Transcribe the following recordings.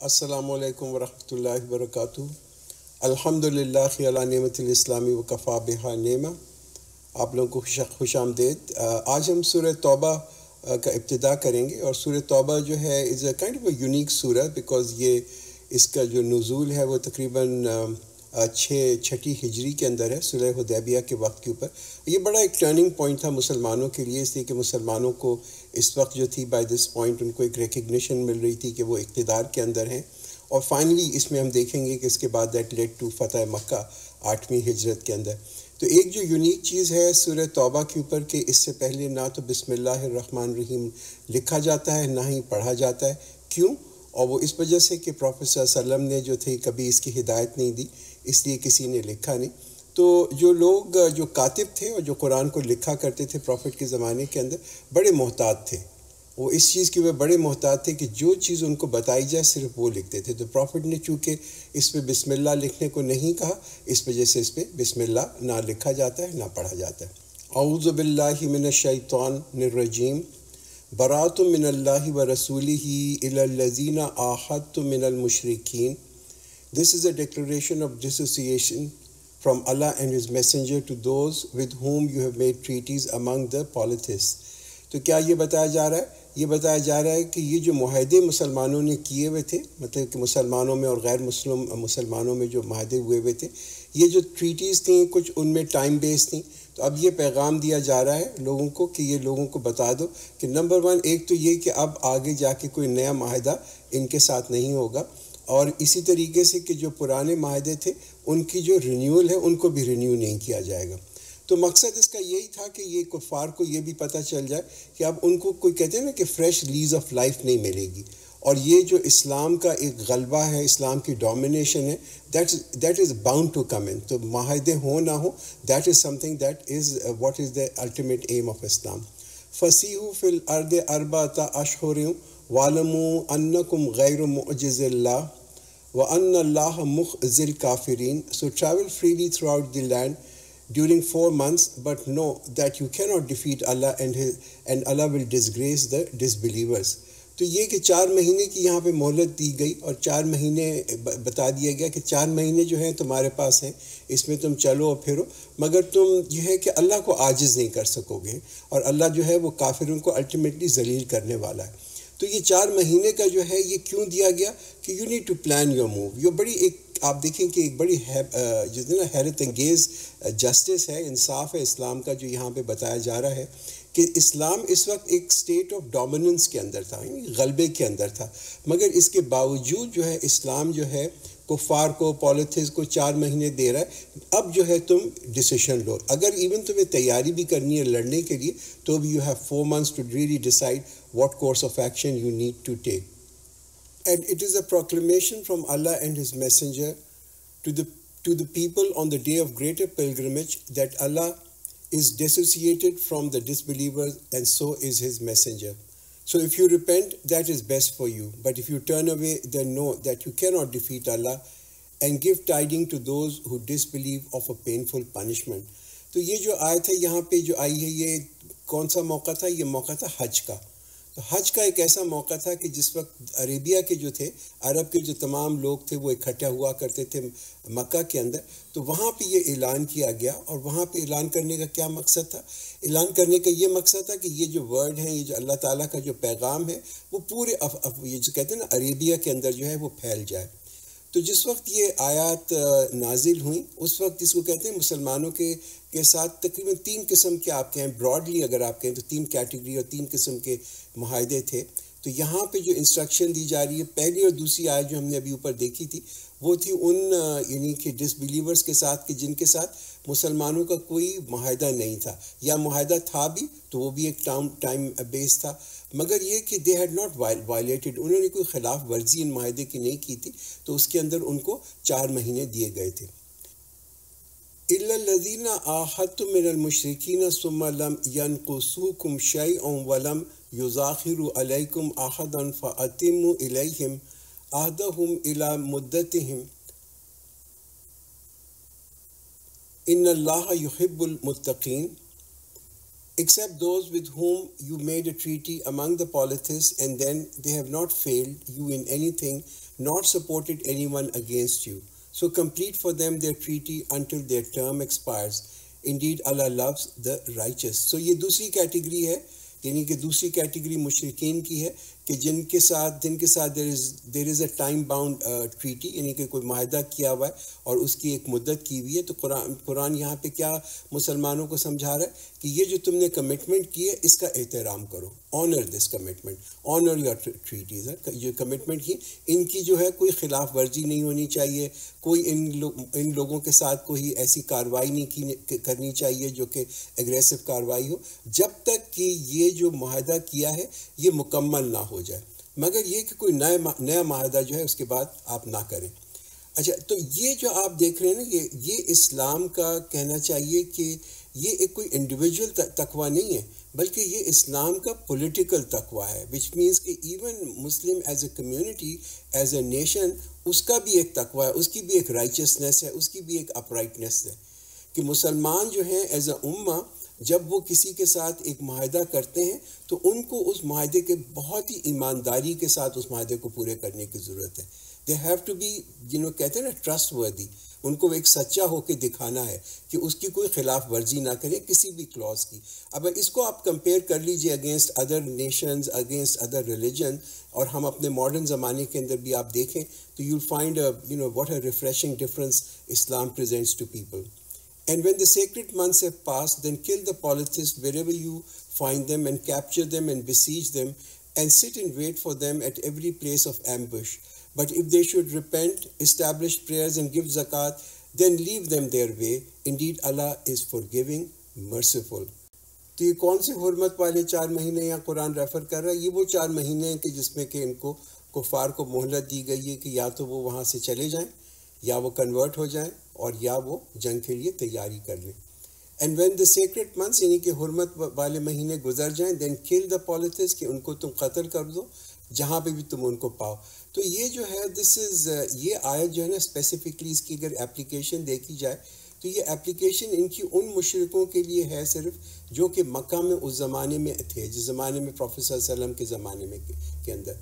असलकम वरहमल वरक अल्हम्दुलिल्लाह अला नेमतलामी वकफ़ा बिहा नेमा आप लोगों को खुश आमदेद आज हम सूर तौबा का इब्तदा करेंगे और सूर तौबा जो है is a kind of unique सूर बिकॉज़ ये इसका जो नज़ूल है वो तकरीबन छः छठी हिजरी के अंदर है सुलह हुदैबिया के वक्त के ऊपर ये बड़ा एक टर्निंग पॉइंट था मुसलमानों के लिए इसलिए कि मुसलमानों को इस वक्त जो थी बाय दिस पॉइंट उनको एक रिकग्निशन मिल रही थी कि वो इकतदार के अंदर हैं। और फाइनली इसमें हम देखेंगे कि इसके बाद दैट लेट टू फ़तह मक्का आठवीं हिजरत के अंदर। तो एक जो यूनिक चीज़ है सूर्य तौबा के ऊपर कि इससे पहले ना तो बिस्मिल्लाहमान रहीम लिखा जाता है, ना ही पढ़ा जाता है। क्यों? और वो इस वजह से कि प्रोफेसर सलम ने जो थे, कभी इसकी हिदायत नहीं दी, इसलिए किसी ने लिखा नहीं। तो जो लोग, जो कातिब थे और जो कुरान को लिखा करते थे प्रॉफिट के ज़माने के अंदर, बड़े मोहतात थे। वो इस चीज़ के वे बड़े मोहतात थे कि जो चीज़ उनको बताई जाए, सिर्फ़ वो लिखते थे। तो प्रॉफिट ने चूँकि इस पर बिस्मिल्लाह लिखने को नहीं कहा, इस वजह से इस पर बिस्मिल्लाह ना लिखा जाता है, ना पढ़ा जाता है। अऊज़बिल्लिमिनशैतान निर्रजीम बरात मिनल्ला व रसूली ही लजीना आहत मिनलमशरकिन this is a declaration of dissociation from Allah and His Messenger to those with whom you have made treaties among the polytheists. तो क्या ये बताया जा रहा है? ये बताया जा रहा है कि ये जो माहदे मुसलमानों ने किए हुए थे मतलब कि मुसलमानों में और गैर मुस्लिम, मुसलमानों में जो माहदे हुए हुए थे, ये जो ट्रीटीज़ थी, कुछ उनमें टाइम बेस थी। तो अब ये पैगाम दिया जा रहा है लोगों को कि ये लोगों को बता दो कि नंबर वन एक तो ये कि अब आगे जाके कोई नया माहदा इनके साथ नहीं होगा। और इसी तरीके से कि जो पुराने माहदे थे उनकी जो रिन्यूअल है, उनको भी रिन्यू नहीं किया जाएगा। तो मकसद इसका यही था कि ये कुफार को ये भी पता चल जाए कि अब उनको कोई कहते हैं ना कि फ़्रेश लीज ऑफ़ लाइफ नहीं मिलेगी। और ये जो इस्लाम का एक गलबा है, इस्लाम की डोमिनेशन है that that is bound to come in तो माहदे हो ना हो that is something that is what is the ultimate aim of Islam Fasih फिल अर्द अरबा अशहर वालमू अन्नकुम गैर मुजिल्ला Mukhzil Kafirin. So travel freely throughout the land during four months, but know that you cannot defeat Allah and his, and Allah will disgrace the disbelievers. तो ये कि चार महीने की यहाँ पे मोहलत दी गई और चार महीने बता दिया गया कि चार महीने जो हैं तुम्हारे पास हैं इसमें तुम चलो और फिरो मगर तुम यह है कि अल्लाह को आजिज़ नहीं कर सकोगे और अल्लाह जो है वो काफिरों को अल्टीमेटली जलील करने वाला है तो ये चार महीने का जो है, ये क्यों दिया गया कि you need to plan your move ये बड़ी एक, आप देखें कि एक बड़ी है जितने ना, हैरत अंगेज़ जस्टिस है, इंसाफ है इस्लाम का जो यहाँ पे बताया जा रहा है कि इस्लाम इस वक्त एक स्टेट ऑफ़ डोमिनेंस के अंदर था गलबे के अंदर था। मगर इसके बावजूद जो है, इस्लाम जो है कुफार को पॉलिथिस को चार महीने दे रहा है। अब जो है तुम डिसीशन लो। अगर इवन तुम्हें तैयारी भी करनी है लड़ने के लिए तो भी you have four months to really decide what course of action you need to take and it is a proclamation from Allah and his messenger to the to the people on the day of greater pilgrimage that Allah is dissociated from the disbelievers and so is his messenger. So if you repent, that is best for you. But if you turn away, then know that you cannot defeat Allah and give tiding to those who disbelieve of a painful punishment. तो ये जो आयत है यहाँ पे जो आई है ये कौन सा मौका था ये मौका था हज का तो हज का एक ऐसा मौका था कि जिस वक्त अरेबिया के जो थे अरब के जो तमाम लोग थे वो इकट्ठा हुआ करते थे मक्का के अंदर तो वहाँ पे ये ऐलान किया गया और वहाँ पे ऐलान करने का क्या मकसद था? ऐलान करने का ये मकसद था कि ये जो वर्ड है ये जो अल्लाह ताला का जो पैगाम है वो पूरे अफ, अफ, ये जो कहते हैं ना अरेबिया के अंदर जो है वो फैल जाए। तो जिस वक्त ये आयात नाजिल हुई उस वक्त इसको कहते हैं मुसलमानों के के साथ तकरीबन तीन किस्म के आप कहें ब्रॉडली अगर आप कहें तो तीन कैटेगरी और तीन किस्म के माहदे थे। तो यहाँ पे जो इंस्ट्रक्शन दी जा रही है, पहली और दूसरी आय जो हमने अभी ऊपर देखी थी, वो थी उन यानी कि डिसबिलीवर्स के साथ कि जिनके साथ मुसलमानों का कोई माहिदा नहीं था। या माहिदा था भी तो वो भी एक टाइम टाइम बेस था। मगर ये कि दे हैड नॉट वायलेटेड उन्होंने कोई खिलाफ वर्जी इन माहदे की नहीं की थी तो उसके अंदर उनको चार महीने दिए गए थे। इल्लज़ीना आहत मिनलमशरकिन सुमलम यनकुसूकुम शैअ वलम युज़ाखिरु अलैकुम आहदन फ़अतिमु इलैहिम आहदहुम इला मुद्दतिहिम इन अल्लाह युहिब्बुल मुत्तकीन except those with whom you made a treaty among the polytheists, and then they have not failed you in anything, nor supported anyone against you. So complete for them their treaty until their term expires. Indeed, Allah loves the righteous. So ये दूसरी category है यानी कि दूसरी category मुशरकिन की है कि जिनके साथ जिनके साथ there is there is a time bound treaty यानी कि कोई माहा किया हुआ है और उसकी एक मुद्दत की हुई है तो कुरान कुरान यहाँ पे क्या मुसलमानों को समझा रहा है कि ये जो तुमने कमिटमेंट की है इसका एहतराम करो honour this commitment honour your treaties जो कमिटमेंट की इनकी जो है कोई खिलाफ वर्जी नहीं होनी चाहिए कोई इन लो, इन लोगों के साथ कोई ऐसी कार्रवाई नहीं की करनी चाहिए जो कि एग्रेसिव कार्रवाई हो। जब तक कि ये जो माहदा किया है ये मुकम्मल ना हो जाए। मगर ये कि कोई नया नया माहदा जो है उसके बाद आप ना करें। अच्छा तो ये जो आप देख रहे हैं ना ये ये इस्लाम का कहना चाहिए कि ये एक कोई इंडिविजुअल तकवा नहीं है, बल्कि ये इस्लाम का पॉलिटिकल तकवा है विच मीन्स कि even Muslim as a community as a nation उसका भी एक तकवा है, उसकी भी एक राइचसनेस है, उसकी भी एक अपराइटनेस है। कि मुसलमान जो हैं एज ए उम्मा जब वो किसी के साथ एक माहदा करते हैं तो उनको उस माहदे के बहुत ही ईमानदारी के साथ उस माहदे को पूरे करने की ज़रूरत है। दे हैव टू बी जिन्हों कहते हैं ना ट्रस्ट वर्दी उनको एक सच्चा होकर दिखाना है कि उसकी कोई खिलाफ वर्जी ना करे, किसी भी क्लॉज की। अब इसको आप कंपेयर कर लीजिए against other nations against other religion और हम अपने मॉडर्न ज़माने के अंदर भी आप देखें तो you find you know what a refreshing difference Islam presents to people and when the sacred months have passed then kill the polytheists wherever you find them and capture them and besiege them and sit in wait for them at every place of ambush But if they should repent, establish prayers, and give zakat, then leave them their way. Indeed, Allah is forgiving, merciful. तो ये कौन से हरमत वाले चार महीने यहाँ Quran refer कर रहा है ये वो चार महीने हैं कि जिसमें कि इनको कुफार को मोहलत दी गई है कि या तो वो वहाँ से चले जाएँ या वो कन्वर्ट हो जाएँ और या वो जंग के लिए तैयारी कर लें and when the sacred months यानी कि हरमत वाले महीने गुजर जाएँ देन किल द पॉलिथिस कि उनको तुम कत्ल कर दो जहाँ पे भी तुम उनको पाओ तो ये जो है दिस इज़ ये आयत जो है ना स्पेसिफिकली इसकी अगर एप्लीकेशन देखी जाए तो ये एप्लीकेशन इनकी उन मशरक़ों के लिए है सिर्फ़ जो कि मक्का में उस ज़माने में थे जिस ज़माने में प्रोफेसर वसल्लम के ज़माने में के, अंदर।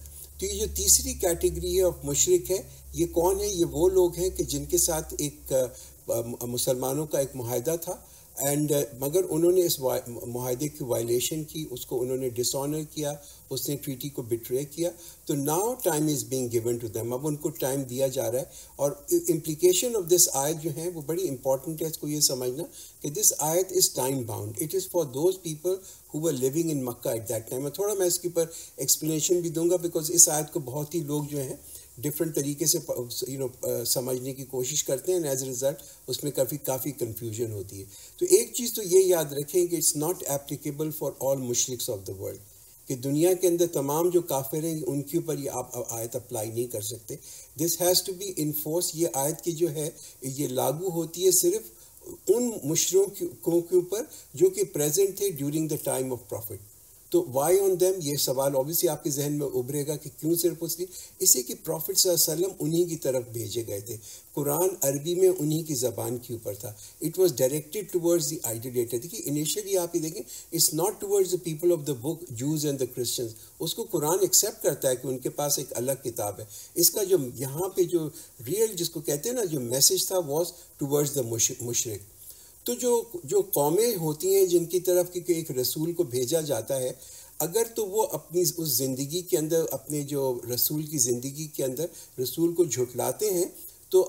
तो ये जो तीसरी कैटेगरी है ऑफ़ मशरक है ये कौन है? ये वो लोग हैं कि जिनके साथ एक मुसलमानों का एक माहदा था एंड uh, मगर उन्होंने इस माहे की वायलेशन की उसको उन्होंने डिसऑनर किया उसने ट्रीटी को बिट्रे किया। तो now time is being given to them अब उनको टाइम दिया जा रहा है। और इम्प्लीकेशन ऑफ़ दिस आयत जो है वो बड़ी इंपॉर्टेंट है इसको ये समझना कि दिस आयत is time bound it is for those people who were living in Mecca at that time थोड़ा मैं इसके ऊपर एक्सप्लेनेशन भी दूँगा बिकॉज़ इस आयत को बहुत ही लोग जो हैं डिफरेंट तरीके से यू नो समझने की कोशिश करते हैं एज ए रिज़ल्ट उसमें काफ़ी काफ़ी कन्फ्यूज़न होती है। तो एक चीज़ तो ये याद रखें कि it's not applicable for all मुशरक्स of the world कि दुनिया के अंदर तमाम जो काफिर हैं, उनके ऊपर ये आप आयत अप्लाई नहीं कर सकते। This has to be enforce ये आयत की जो है, ये लागू होती है सिर्फ़ उन मुशरों के ऊपर जो कि प्रेजेंट थे during the time of prophet तो वाई ऑन देम ये सवाल ऑब्वियसली आपके जहन में उभरेगा कि क्यों सिर्फ़ उसने इसे कि प्रॉफिट वसल्लम उन्हीं की तरफ़ भेजे गए थे। कुरान अरबी में उन्हीं की ज़बान के ऊपर था। It was directed towards the idolaters देखिए इनिशियली आप ही देखें it's not towards the people of the book Jews and the Christians उसको कुरान एक्सेप्ट करता है कि उनके पास एक अलग किताब है। इसका जो यहाँ पे जो रियल जिसको कहते हैं ना, जो मैसेज था वॉज़ टूवर्ड्स द मुशरक। तो जो जो कौमें होती हैं जिनकी तरफ़ कि एक रसूल को भेजा जाता है, अगर तो वो अपनी उस ज़िंदगी के अंदर, अपने जो रसूल की ज़िंदगी के अंदर रसूल को झुटलाते हैं तो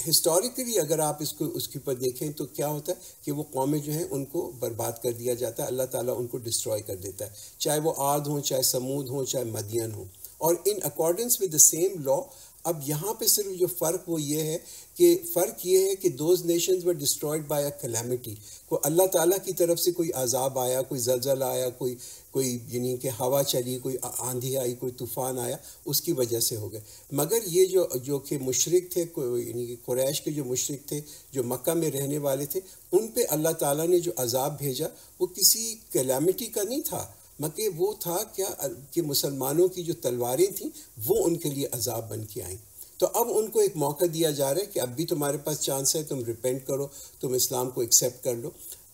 हिस्टोरिकली अगर आप इसको, उसके ऊपर देखें तो क्या होता है कि वो कौमें जो हैं उनको बर्बाद कर दिया जाता है, अल्लाह ताला उनको डिस्ट्रॉय कर देता है। चाहे वो आद हों, चाहे समूद हों, चाहे मदियन हों। और in accordance with the same law अब यहाँ पे सिर्फ़ जो फ़र्क वो ये है कि फ़र्क ये है कि those nations were destroyed by a calamity को अल्लाह ताला की तरफ़ से कोई अजाब आया, कोई जलजल आया, कोई कोई यानी कि हवा चली, कोई आंधी आई, कोई तूफ़ान आया, उसकी वजह से हो गए। मगर ये जो जो कि मुशरक थे यानी कि कुरैश के जो मुशरक थे, जो मक्का में रहने वाले थे, उन पर अल्लाह ताला ने जो अजाब भेजा, वो किसी कलेमिटी का नहीं था। मगर वो था क्या, कि मुसलमानों की जो तलवारें थीं, वो उनके लिए अजाब बन के आई। तो अब उनको एक मौका दिया जा रहा है कि अब भी तुम्हारे पास चांस है, तुम रिपेंट करो, तुम इस्लाम को एक्सेप्ट कर लो।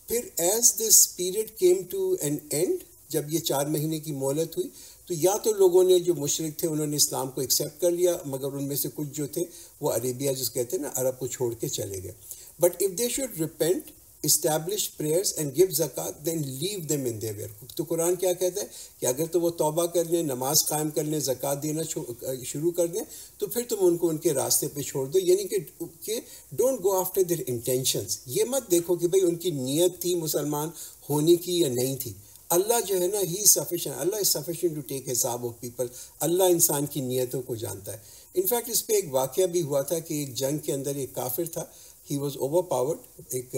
फिर as this period came to an end जब ये चार महीने की मोहलत हुई तो या तो लोगों ने जो मुशरक थे, उन्होंने इस्लाम को एक्सेप्ट कर लिया, मगर उनमें से कुछ जो थे, वो अरेबिया जिस कहते हैं ना, अरब को छोड़ के चले गए। But if they should repent establish prayers and give जक़ात then leave them in their तो कुरान क्या कहता है कि अगर तो वो तौबा कर लें, नमाज़ कायम कर लें ज़क़़त देना शुरू कर दें तो फिर तुम उनको उनके रास्ते पे छोड़ दो। यानी कि कि don't go after their intentions ये मत देखो कि भाई उनकी नीयत थी मुसलमान होने की या नहीं थी। अल्लाह जो है ना ही sufficient Allah is sufficient to take हिसाब ऑफ़ पीपल अल्लाह इंसान की नीयतों को जानता है। इनफैक्ट इस पर एक वाक़ भी हुआ था कि एक जंग के अंदर एक काफिर था। ही वॉज़ ओवर पावर्ड एक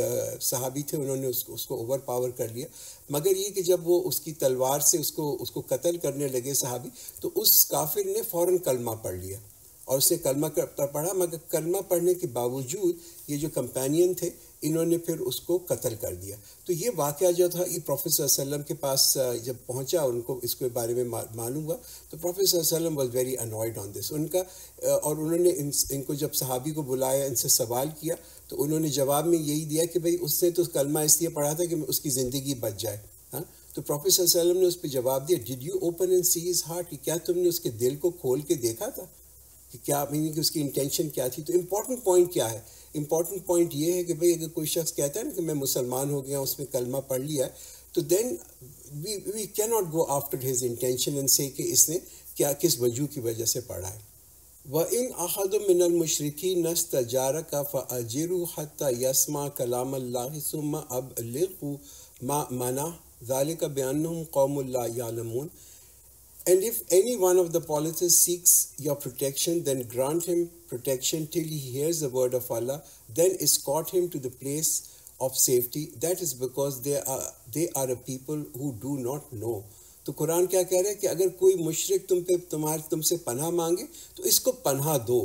सहाबी थे उन्होंने उसको उसको ओवर पावर कर लिया। मगर ये कि जब वो उसकी तलवार से उसको उसको कत्ल करने लगे सहाबी तो उस काफिर ने फ़ौर कलमा पढ़ लिया और उसने कलमा कर पढ़ा। मगर कलमा पढ़ने के बावजूद ये जो कंपेनियन थे इन्होंने फिर उसको कत्ल कर दिया। तो ये वाक़ जो था ये प्रोफेसर वसल्लम के पास जब पहुँचा उनको इसके बारे में मालूम हुआ तो प्रोफेसर वसल्लम was very annoyed on this उनका और उन्होंने इन, इनको जब सहाबी को बुलाया इनसे सवाल किया तो उन्होंने जवाब में यही दिया कि भाई उसने तो कलमा इसलिए पढ़ा था कि उसकी ज़िंदगी बच जाए हाँ? तो प्रोफेसर वसल्लम ने उस पर जवाब दिया did you open and see his heart कि क्या तुमने उसके दिल को खोल के देखा था? कि क्या मीनिंग कि उसकी इंटेंशन क्या थी? तो इम्पोर्टेंट पॉइंट क्या है? इंपॉर्टेंट पॉइंट ये है कि भाई, अगर कोई शख्स कहता है ना कि मैं मुसलमान हो गया उसमें कलमा पढ़ लिया है तो then we we can not go after his intention and से कि इसने क्या, किस वज़ू की वजह से पढ़ा है। व इन अहद मिनल मुशरकी नस्त जार का फ़जरू हती यसमा कलाम सुम्मा अब मा मना ज़ालिक बयान कौम यालमून And if any one of the polytheists seeks your protection, then grant him protection till he hears the word of Allah, then escort him to the place of safety. That is because they are, they are a people who do not know. तो कुरान क्या कह रहा है कि अगर कोई मुशरक तुम पे, तुम्हारे, तुमसे पनाह मांगे तो इसको पनाह दो।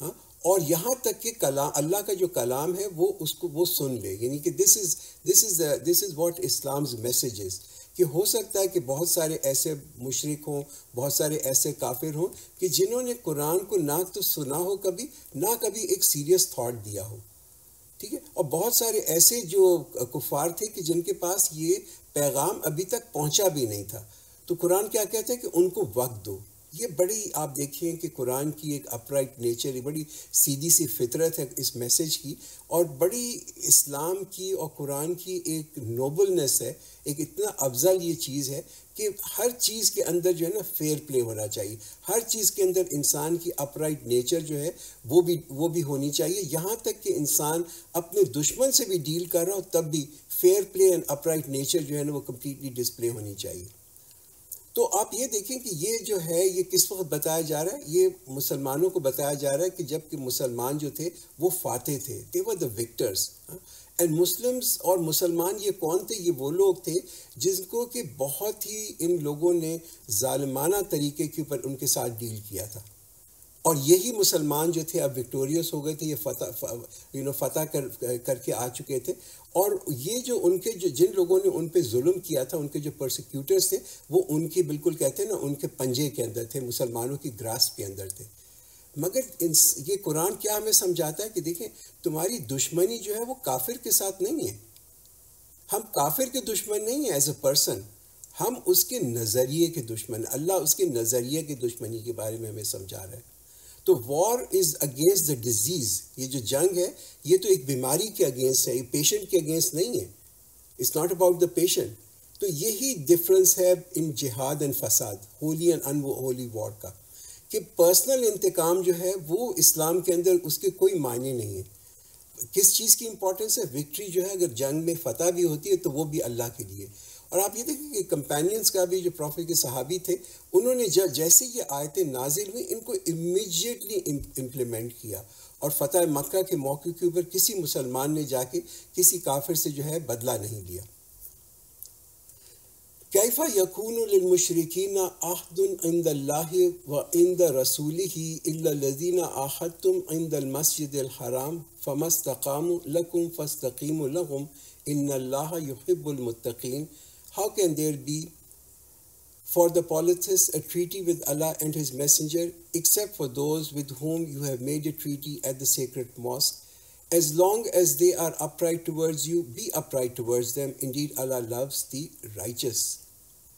हाँ? और यहाँ तक कि कलाम, अल्लाह का जो कलाम है, वो उसको, वो सुन ले। यानी कि this is this is this is what Islam's message कि हो सकता है कि बहुत सारे ऐसे मुशरक हों, बहुत सारे ऐसे काफिर हों, कि जिन्होंने कुरान को ना तो सुना हो कभी, ना कभी एक सीरियस थाट दिया हो। ठीक है? और बहुत सारे ऐसे जो कुफार थे कि जिनके पास ये पैगाम अभी तक पहुँचा भी नहीं था। तो कुरान क्या कहते हैं कि उनको वक्त दो। ये बड़ी, आप देखें कि कुरान की एक अपराइट नेचर है बड़ी सीधी सी फितरत है इस मैसेज की, और बड़ी इस्लाम की और कुरान की एक नोबलनेस है, एक इतना अफजल ये चीज़ है कि हर चीज़ के अंदर जो है ना फेयर प्ले होना चाहिए। हर चीज़ के अंदर इंसान की अपराइट नेचर जो है, वो भी वो भी होनी चाहिए। यहाँ तक कि इंसान अपने दुश्मन से भी डील कर रहा हो, तब भी fair play and upright nature जो है ना वो कम्प्लीटली डिस्प्ले होनी चाहिए। तो आप ये देखें कि ये जो है, ये किस वक्त बताया जा रहा है? ये मुसलमानों को बताया जा रहा है कि जबकि मुसलमान जो थे, वो फाते थे। They were the victors and Muslims और मुसलमान ये कौन थे? ये वो लोग थे जिनको कि बहुत ही इन लोगों ने ालमाना तरीके के ऊपर उनके साथ डील किया था। और यही मुसलमान जो थे, अब विक्टोरियस हो गए थे, ये फतह यू नो फतह कर, करके आ चुके थे। और ये जो उनके, जो जिन लोगों ने उन पर जुल्म किया था, उनके जो प्रोसिक्यूटर्स थे, वो उनकी बिल्कुल कहते हैं ना, उनके पंजे के अंदर थे, मुसलमानों की ग्रास के अंदर थे। मगर इन ये कुरान क्या हमें समझाता है कि देखें तुम्हारी दुश्मनी जो है वो काफिर के साथ नहीं है। हम काफिर के दुश्मन नहीं हैं एज ए पर्सन हम उसके नज़रिए के दुश्मन, अल्लाह उसके नज़रिए के दुश्मनी के बारे में हमें समझा रहा है। तो war is against the disease ये जो जंग है, ये तो एक बीमारी के अगेंस्ट है ये पेशेंट के अगेंस्ट नहीं है. It's not about the patient तो यही डिफरेंस है इन जिहाद एंड फसाद holy and unholy war का. कि पर्सनल इंतकाम जो है, वो इस्लाम के अंदर उसके कोई मायने नहीं है. किस चीज़ की इंपॉर्टेंस है? विक्ट्री जो है, अगर जंग में फतह भी होती है तो वो भी अल्लाह के लिए. और आप ये देखें कि कंपेनियंस का भी जो प्रॉफिट के सहाबी थे, उन्होंने जैसे ये आयतें नाजिल हुई, इनको इमीजिएटली इम्प्लीमेंट किया। और फ़तह मक्का के मौके के ऊपर किसी मुसलमान ने जाके किसी काफिर से जो है बदला नहीं लिया। कैफ़ा यकूनमशरकिन आहदन व इंद रसूल ही लजीन आहतुम इंद मस्जिद हराम फ़मस्तकाम लकुम फ़स्तकीम लकुम इन युहिबुलमुत्तकीन How can there be for the polytheists a treaty with Allah and His Messenger except for those with whom you have made a treaty at the sacred mosque? As long as they are upright towards you, be upright towards them. Indeed, Allah loves the righteous.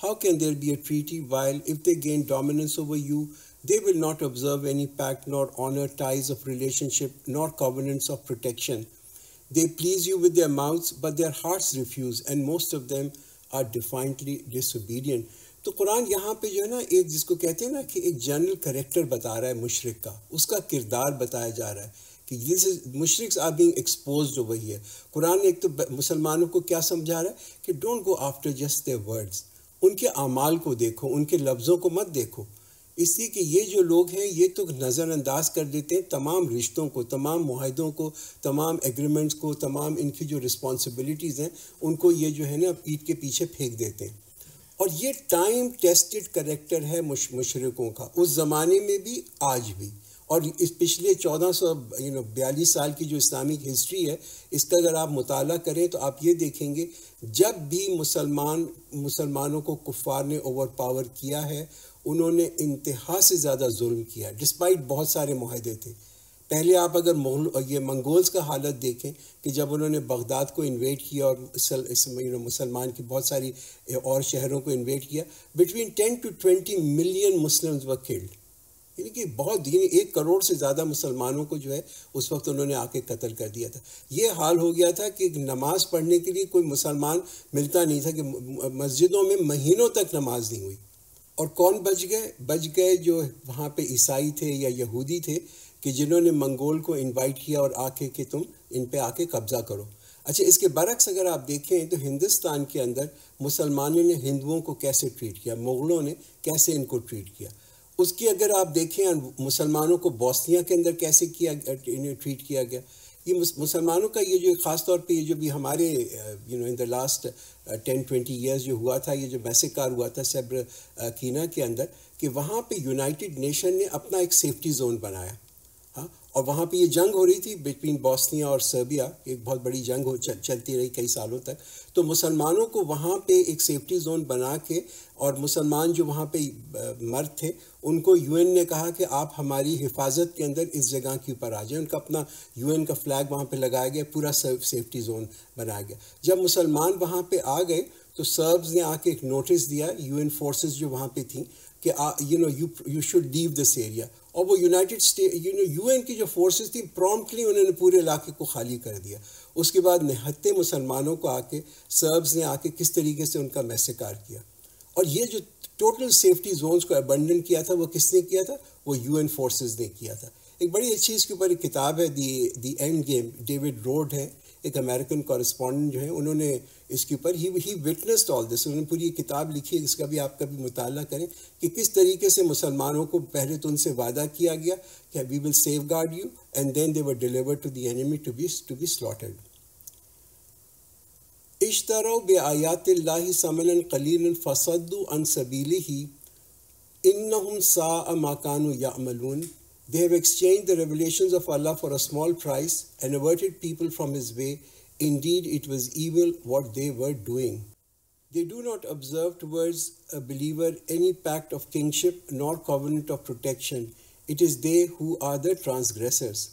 How can there be a treaty while if they gain dominance over you, they will not observe any pact nor honor ties of relationship nor covenants of protection. They please you with their mouths, but their hearts refuse, and most of them are defiantly disobedient. तो कुरान यहाँ पे जो है ना एक जिसको कहते हैं ना कि एक जनरल करेक्टर बता रहा है मुशरक का उसका किरदार बताया जा रहा है कि दिस इज़ मुशरक आर बीइंग एक्सपोज वही है कुरान एक तो मुसलमानों को क्या समझा रहा है कि don't go after just their words उनके अमाल को देखो उनके लफ्ज़ों को मत देखो। इसलिए कि ये जो लोग हैं ये तो नज़रअंदाज कर देते हैं तमाम रिश्तों को तमाम माहों को तमाम एग्रीमेंट्स को तमाम इनकी जो रिस्पॉन्सिबिलिटीज़ हैं उनको ये जो है ना पीठ के पीछे फेंक देते हैं। और ये टाइम टेस्टेड करेक्टर है मुश, मुशरकों का उस ज़माने में भी आज भी। और इस पिछले चौदह सौ यू नो बयालीस साल की जो इस्लामिक हिस्ट्री है, इसका अगर आप मुताल करें तो आप ये देखेंगे, जब भी मुसलमान, मुसलमानों को कुफ़ार ने ओवर पावर किया है, उन्होंने इंतहा से ज़्यादा जुल्म किया डिस्पाइट बहुत सारे माहदे थे। पहले आप अगर ये मंगोल्स का हालत देखें, कि जब उन्होंने बगदाद को इन्वेट किया और मुसलमान की बहुत सारी, और शहरों को इन्वेट किया between ten to twenty million Muslims were killed यानी कि बहुत एक करोड़ से ज़्यादा मुसलमानों को जो है, उस वक्त उन्होंने आके कत्ल कर दिया था। ये हाल हो गया था कि नमाज़ पढ़ने के लिए कोई मुसलमान मिलता नहीं था कि मस्जिदों में महीनों तक नमाज़ नहीं हुई। और कौन बच गए? बच गए जो वहाँ पे ईसाई थे या यहूदी थे कि जिन्होंने मंगोल को इनवाइट किया और आके कि तुम इन पे आके कब्ज़ा करो। अच्छा इसके बरक्स अगर आप देखें तो हिंदुस्तान के अंदर मुसलमानों ने हिंदुओं को कैसे ट्रीट किया? मुग़लों ने कैसे इनको ट्रीट किया? उसकी अगर आप देखें मुसलमानों को बोस्निया के अंदर कैसे किया, इन्हें ट्रीट किया गया, ये मुसलमानों का ये जो ख़ास तौर पे ये जो भी हमारे you know in the last ten twenty years जो हुआ था, ये जो मैसेकार हुआ था सैब्र कीना के अंदर, कि वहाँ पे यूनाइटेड नेशन ने अपना एक सेफ्टी जोन बनाया। और वहाँ पे ये जंग हो रही थी बिटवीन बॉस्निया और सर्बिया एक बहुत बड़ी जंग हो चल, चलती रही कई सालों तक। तो मुसलमानों को वहाँ पे एक सेफ्टी जोन बना के और मुसलमान जो वहाँ पे मर्द थे उनको यूएन ने कहा कि आप हमारी हिफाजत के अंदर इस जगह के ऊपर आ जाए। उनका अपना यूएन का फ्लैग वहाँ पे लगाया गया पूरा सेफ्टी जोन बनाया गया। जब मुसलमान वहाँ पे आ गए तो सर्ब्स ने आके एक नोटिस दिया यूएन फोर्सेस जो वहाँ पे थी कि you know you you should leave this area और वो यूनाइटेड स्टेट यू यूएन की जो फोर्सेस थी प्रॉम्प्टली उन्होंने पूरे इलाके को खाली कर दिया। उसके बाद निहत्ते मुसलमानों को आके सर्ब्स ने आके किस तरीके से उनका मैसेकार किया। और ये जो टोटल सेफ्टी जोन्स को अबंडन किया था, वो किसने किया था? वो यूएन फोर्सेस ने किया था। एक बड़ी अच्छी इसके ऊपर एक किताब है the the end game David Rohde है। एक अमेरिकन कॉरेस्पॉन्डेंट जो है, उन्होंने इसके ऊपर ही ही विटनेस्ड ऑल दिस उन्होंने पूरी किताब लिखी है इसका भी आप कभी मुताला करें कि किस तरीके से मुसलमानों को पहले तो उनसे वादा किया गया कि we will safeguard you and then they were delivered to the enemy to be to be slaughtered इश्तरो बे आयात समन कलील फसदु अन सबीली ही इन सा माकान यामलून They have exchanged the revelations of Allah for a small price and averted people from His way. Indeed, it was evil what they were doing. They do not observe towards a believer any pact of kingship nor covenant of protection. It is they who are the transgressors.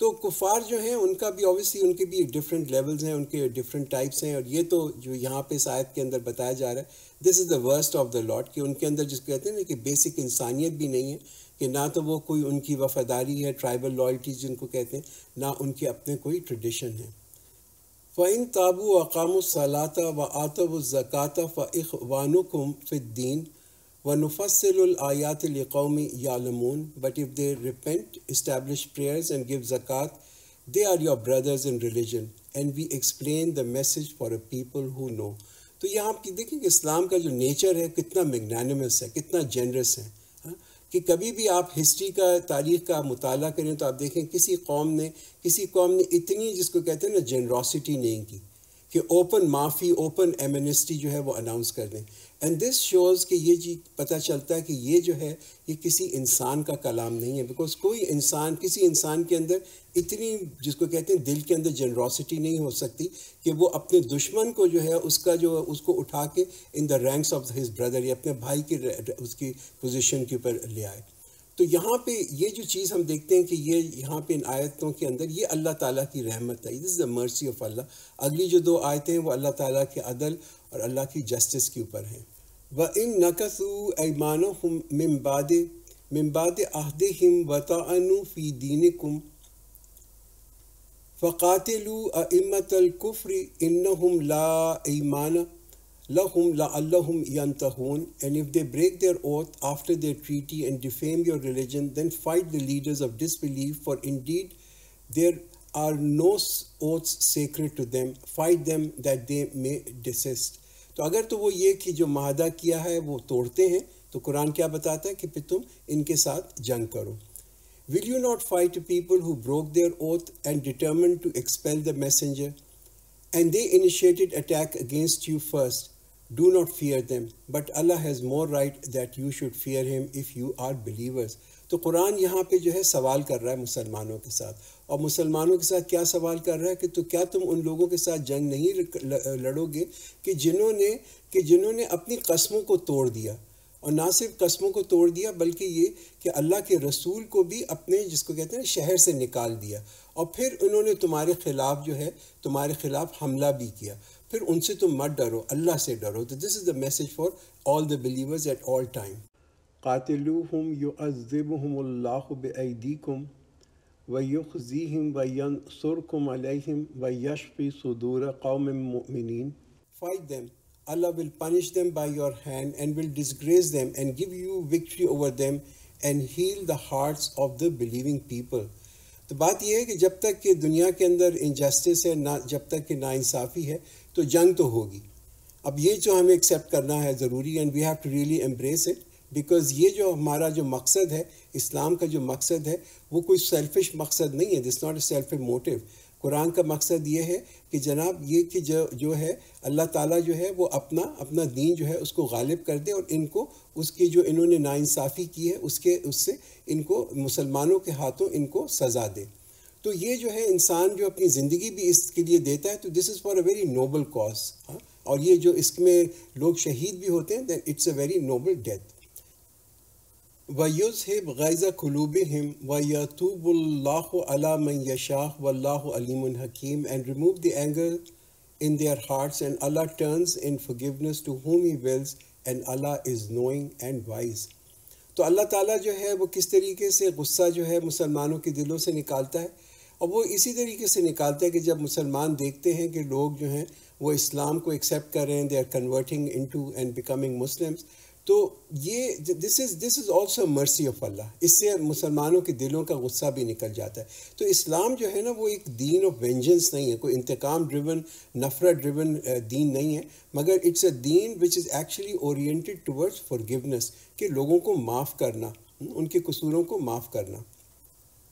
तो कुफार जो हैं उनका भी obviously उनके भी different levels हैं उनके different types हैं और ये तो जो यहाँ पे इस आयत के अंदर बताया जा रहा है this is the worst of the lot कि उनके अंदर जिसको कहते हैं ना कि बेसिक इंसानियत भी नहीं है कि ना तो वो कोई उनकी वफादारी है ट्राइबल लॉयल्टीज जिनको कहते हैं, ना उनके अपने कोई ट्रेडिशन है। फ़ैन ताबू अकाम सलाता व आतब ज़क़ाता फ़वानुकुम फ़िद्दीन व नफ़सलायातकौमी यालमून। But if they repent establish prayers and give ज़क़ात they are your brothers in religion and we explain the message for a people who know तो यहाँ आप देखें कि इस्लाम का जो नेचर है, कितना मैग्नानिमस है, कितना जेनरस है। कि कभी भी आप हिस्ट्री का, तारीख़ का मुताल करें तो आप देखें किसी कौम ने, किसी कौम ने इतनी जिसको कहते हैं ना जनरोसिटी नहीं की। कि ओपन माफ़ी, ओपन एमनेस्टी जो है वो अनाउंस कर दें। एंड दिस शोज़ कि ये जी पता चलता है कि ये जो है, ये किसी इंसान का कलाम नहीं है। बिकॉज़ कोई इंसान, किसी इंसान के अंदर इतनी, जिसको कहते हैं, दिल के अंदर जनरोसिटी नहीं हो सकती कि वो अपने दुश्मन को जो है, उसका जो, उसको उठा के in the ranks of his brother या अपने भाई की, उसकी पोजिशन के ऊपर ले आए। तो यहाँ पे ये जो चीज़ हम देखते हैं कि ये यहाँ पे इन आयतों के अंदर ये अल्लाह ताला की रहमत है। This is the mercy of Allah अगली जो दो आयतें हैं वो अल्लाह ताला के अदल और अल्लाह की जस्टिस के ऊपर हैं। व इन नकसू ऐमान मिमबाद मिमबाद आहद हिम वतानु फ़ी दीन कुम फ़ातिलू अमतलकुफ़्र इन ला ईमान lahum la'allahum yantahun and if they break their oath after their treaty and defame your religion then fight the leaders of disbelief for indeed there are no oaths sacred to them fight them that they may desist तो अगर तो वो ये कि जो माहदा किया है वो तोड़ते हैं तो कुरान क्या बताता है कि फिर तुम इनके साथ जंग करो Will you not fight people who broke their oath and determined to expel the messenger? And they initiated attack against you first. Do not fear them, but Allah has more right that you should fear Him if you are believers. तो कुरान यहाँ पे जो है सवाल कर रहा है मुसलमानों के साथ। और मुसलमानों के साथ क्या सवाल कर रहा है कि तो क्या तुम उन लोगों के साथ जंग नहीं लड़ोगे कि जिन्होंने कि जिन्होंने अपनी कस्मों को तोड़ दिया? और ना सिर्फ़ कस्मों को तोड़ दिया बल्कि ये कि अल्लाह के रसूल को भी अपने जिसको कहते हैं शहर से निकाल दिया। और फिर उन्होंने तुम्हारे ख़िलाफ़ जो है तुम्हारे ख़िलाफ़ हमला भी किया। फिर उनसे तुम मत डरो अल्लाह से डरो। तो this is the message for all the believers at all time कातिलूहुम युअज़्ज़िबुहुमुल्लाहु बिअयदीकुम व युखज़ीहिम व यंसुरकुम अलैहिम व यशफी सुदूर कौम मुमिनीन fight them Allah will punish them by your hand and will disgrace them and give you victory over them and heal the hearts of the believing people. तो बात यह है कि जब तक कि दुनिया के अंदर इनजस्टिस है ना जब तक कि नाइंसाफ़ी है तो जंग तो होगी। अब ये जो हमें एक्सेप्ट करना है ज़रूरी and we have to really embrace it because ये जो हमारा जो मकसद है, इस्लाम का जो मकसद है, वो कोई सेल्फिश मकसद नहीं है। This not a self motive Quran का मकसद ये है कि जनाब, ये कि जो जो है, अल्लाह ताला जो है, वो अपना अपना दीन जो है, उसको गालिब कर दे और इनको, उसकी जो इन्होंने नाइंसाफ़ी की है, उसके, उससे इनको, मुसलमानों के हाथों इनको सज़ा दे। तो ये जो है इंसान जो अपनी ज़िंदगी भी इसके लिए देता है तो this is for a very noble cause और ये जो इसमें लोग शहीद भी होते हैं it's a very noble death वयुज़हिब गैज़ कुलूबिहिम व यतूबुल्लाहु अला मन यशाह वल्लाहु अलीमुन हकीम and remove the anger in their hearts, and Allah turns in forgiveness to whom he wills, and Allah is knowing and wise. तो अल्लाह ताला जो है वो किस तरीके से गुस्सा जो है मुसलमानों के दिलों से निकालता है? और वो इसी तरीके से निकालता है कि जब मुसलमान देखते हैं कि लोग जो हैं वो इस्लाम को एक्सेप्ट कर रहे हैं they are converting into and becoming Muslims तो ये this is this is also mercy of Allah इससे मुसलमानों के दिलों का गुस्सा भी निकल जाता है। तो इस्लाम जो है ना, वो एक दीन ऑफ़ वेंजेंस नहीं है, कोई इंतकाम ड्रिवन नफरत ड्रिवन दीन नहीं है। मगर it's a Deen which is actually oriented towards forgiveness कि लोगों को माफ़ करना, उनके कसूरों को माफ़ करना।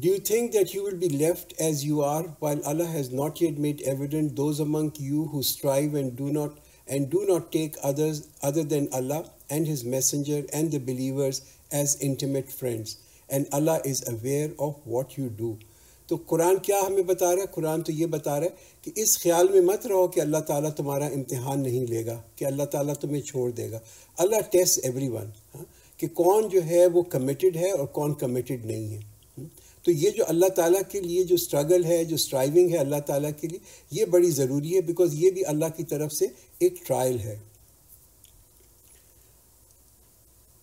Do you think that you will be left as you are while Allah has not yet made evident those among you who strive and do not and do not take others other than Allah and his messenger and the believers as intimate friends? And Allah is aware of what you do तो कुरान क्या हमें बता रहा है? कुरान तो ये बता रहा है कि इस ख्याल में मत रहो कि अल्लाह ताला तुम्हारा इम्तिहान नहीं लेगा, कि अल्लाह ताला तुम्हें छोड़ देगा। अल्लाह टेस्ट एवरी वन कि कौन जो है वो कमिटेड है और कौन कमिटेड नहीं है। हाँ? तो ये जो अल्लाह ताला के लिए जो स्ट्रगल है, जो स्ट्राइविंग है अल्लाह ताला के लिए, ये बड़ी ज़रूरी है बिकॉज़ ये भी अल्लाह की तरफ़ से एक ट्रायल है।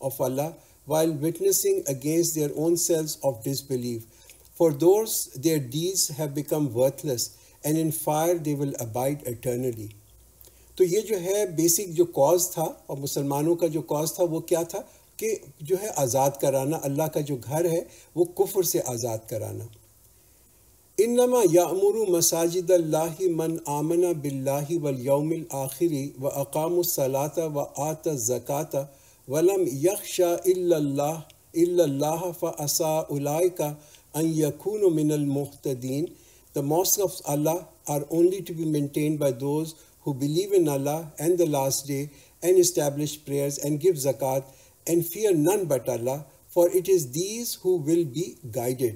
of Allah while witnessing against their own selves of disbelief. For those, their deeds have become worthless, and in fire they will abide eternally. तो ये जो है बेसिक जो कॉज था और मुसलमानों का जो कॉज था वो क्या था? कि जो है आज़ाद कराना, अल्लाह का जो घर है, वो कुफर से आज़ाद कराना। इन्नमा यामुरु मसाजिद अल्लाह मन आमना बिल्लाहि वल यौमिल आखिरी व अकाम सलाता व आत ज़काता वलम इल्लल्लाह फ़असा उलाइका अन यकून मिनल मुहतदीन The mosques of Allah are only to be maintained by those who believe in Allah and the last day and establish prayers and give zakat and fear none but Allah, for it is these who will be guided.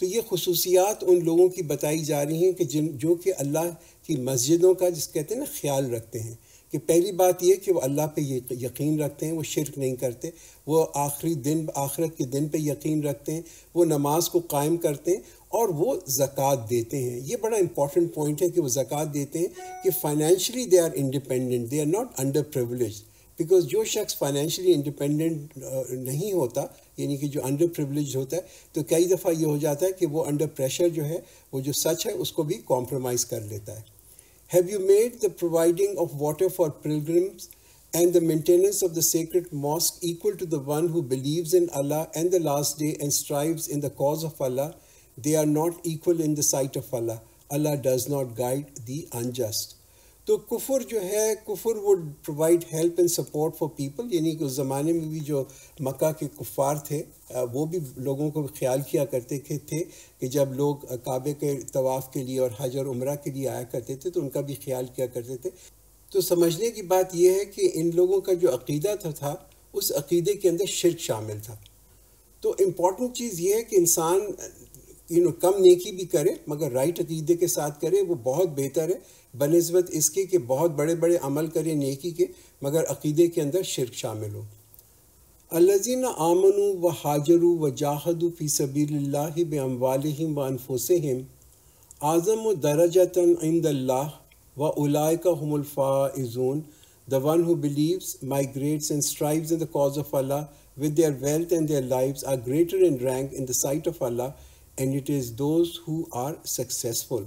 तो ये खसूसियात उन लोगों की बताई जा रही हैं कि जिन, जो कि अल्लाह की मस्जिदों का जिस कहते हैं ना, ख्याल रखते हैं। कि पहली बात यह कि वो अल्लाह पे यकीन रखते हैं, वो शिरक नहीं करते। वो आखिरी दिन, आखिरत के दिन पे यकीन रखते हैं। वो नमाज़ को कायम करते हैं और वो ज़क़़त देते हैं। ये बड़ा इंपॉर्टेंट पॉइंट है कि वो ज़क़़त देते हैं कि financially they are independent they are not under privilege because जो शख्स फाइनेंशियली इंडिपेंडेंट नहीं होता यानी कि जो अंडर प्रिवलेज होता है तो कई दफ़ा ये हो जाता है कि वो अंडर प्रेशर जो है वो जो सच है उसको भी कॉम्प्रोमाइज़ कर लेता है। Have you made the providing of water for pilgrims and the maintenance of the sacred mosque equal to the one who believes in Allah and the last day and strives in the cause of Allah, they are not equal in the sight of Allah. Allah does not guide the unjust. तो कुफर जो है कुफर would provide help and support for people यानी कि उस ज़माने में भी जो मक्का के कुफ़ार थे वो भी लोगों को ख्याल किया करते थे कि जब लोग काबे के तवाफ़ के लिए और हज और उम्र के लिए आया करते थे तो उनका भी ख्याल किया करते थे तो समझने की बात यह है कि इन लोगों का जो अकीदा था, था उस अकीदे के अंदर शिरक शामिल था तो इंपॉर्टेंट चीज़ ये है कि इंसान यू नो कम नेकी भी करे मगर राइट अकीदे के साथ करे वो बहुत बेहतर है। बनस्बत इसके कि बहुत बड़े बड़े अमल करें नेकी के मगर अकीदे के अंदर शिरक शामिल हो। अल्लाजीन आमनु व हाजरू व जाहदू फ़ी सबील्ला ब अम्वालहिम व अनफुसहिम आज़म दरजतन इंदल्लाह व उलाय उलाइका हमulफ़ाइज़ून the one who believes, migrates and strives in the cause of Allah with their wealth and their lives are greater in rank in the sight of Allah and it is those who are successful.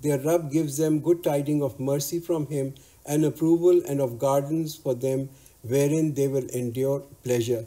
Their Rabb gives them good tidings of mercy from him and approval and of gardens for them wherein they will endure pleasure.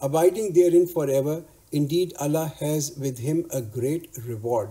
Abiding therein forever Indeed, Allah has with him a great reward.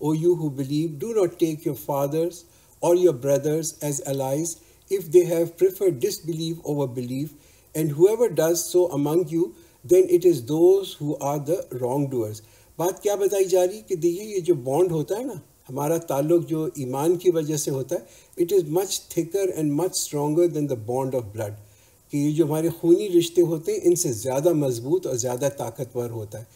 O you who believe, do not take your fathers or your brothers as allies if they have preferred disbelief over belief. And whoever does so among you then it is those who are the wrongdoers. बात क्या बताई जा रही कि देखिए, ये जो bond होता है ना, हमारा ताल्लुक जो ईमान की वजह से होता है it is much thicker and much stronger than the bond of blood कि ये जो हमारे खूनी रिश्ते होते हैं, इनसे ज़्यादा मज़बूत और ज़्यादा ताकतवर होता है।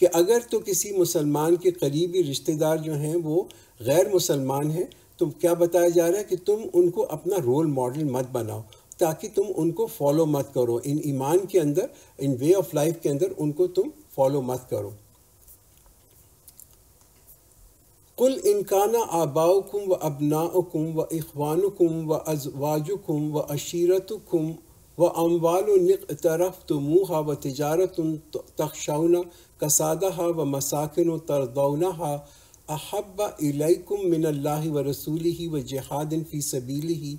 कि अगर तो किसी मुसलमान के करीबी रिश्तेदार जो हैं, वो गैर मुसलमान हैं तो क्या बताया जा रहा है कि तुम उनको अपना रोल मॉडल मत बनाओ। ताकि तुम उनको फॉलो मत करो। इन ईमान के अंदर, इन वे ऑफ़ लाइफ के अंदर उनको तुम फॉलो मत करो। कुल इनकाना आबाउकुम व अबनाकुम व इखवानुकुम व अजवाजुकुम व अशीरतुकुम व अमवाल तरफ़ तुमूहा व तजारत तखशाउना कसादहा व मसाकिन तरदौनहा। अहब इलैकुम मिनल्लाहि व रसूलिहि व जिहादिन फ़ी सबीलिहि।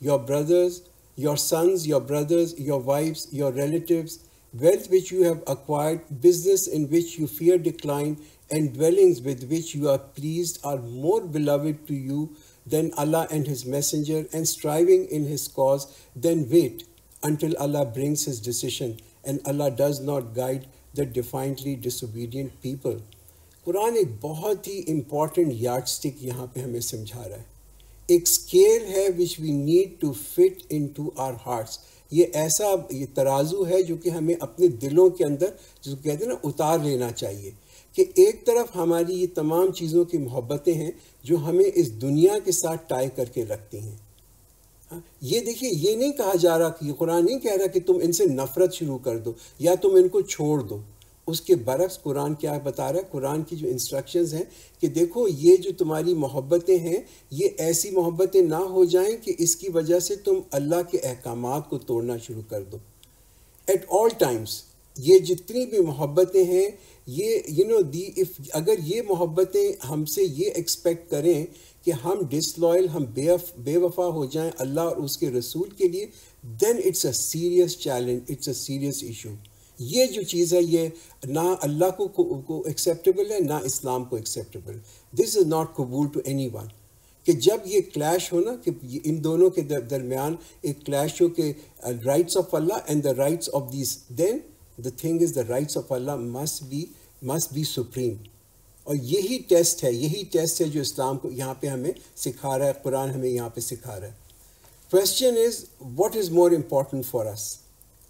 your brothers your sons your brothers your wives your relatives wealth which you have acquired business in which you fear decline and dwellings with which you are pleased are more beloved to you than Allah and His Messenger and striving in His cause, then wait until Allah brings His decision and Allah does not guide the defiantly disobedient people Quran एक बहुत ही important yard stick यहाँ पर हमें समझा रहा है। एक scale है which we need to fit in to our hearts ये ऐसा ये तराजू है जो कि हमें अपने दिलों के अंदर जो कहते हैं ना उतार लेना चाहिए। कि एक तरफ़ हमारी ये तमाम चीज़ों की मोहब्बतें हैं जो हमें इस दुनिया के साथ टाई करके रखती हाँ, ये देखिए, ये नहीं कहा जा रहा कि, कुरान नहीं कह रहा कि तुम इनसे नफ़रत शुरू कर दो या तुम इनको छोड़ दो। उसके बरक्स कुरान क्या बता रहा है? कुरान की जो इंस्ट्रक्शंस हैं कि देखो, ये जो तुम्हारी मोहब्बतें हैं, ये ऐसी मोहब्बतें ना हो जाएँ कि इसकी वजह से तुम अल्लाह के अहकाम को तोड़ना शुरू कर दो। एट ऑल टाइम्स ये जितनी भी मोहब्बतें हैं, ये यू नो दी इफ़ अगर ये मोहब्बतें हमसे ये एक्सपेक्ट करें कि हम डिसलॉयल हम बेवफ, बेवफा हो जाएँ अल्लाह और उसके रसूल के लिए then it's a serious challenge it's a serious issue ये जो चीज़ है, ये ना अल्लाह को को एक्सेप्टेबल है, ना इस्लाम को एक्सेप्टेबल दिस इज़ नॉट कबूल टू एनी वन कि जब ये क्लैश हो ना, कि इन दोनों के दरमियान एक क्लैश हो कि rights of Allah and the rights of this then the thing is the rights of Allah must be must be supreme और यही टेस्ट है यही टेस्ट है जो इस्लाम को यहाँ पे हमें सिखा रहा है कुरान हमें यहाँ पे सिखा रहा है। Question is what is more important for us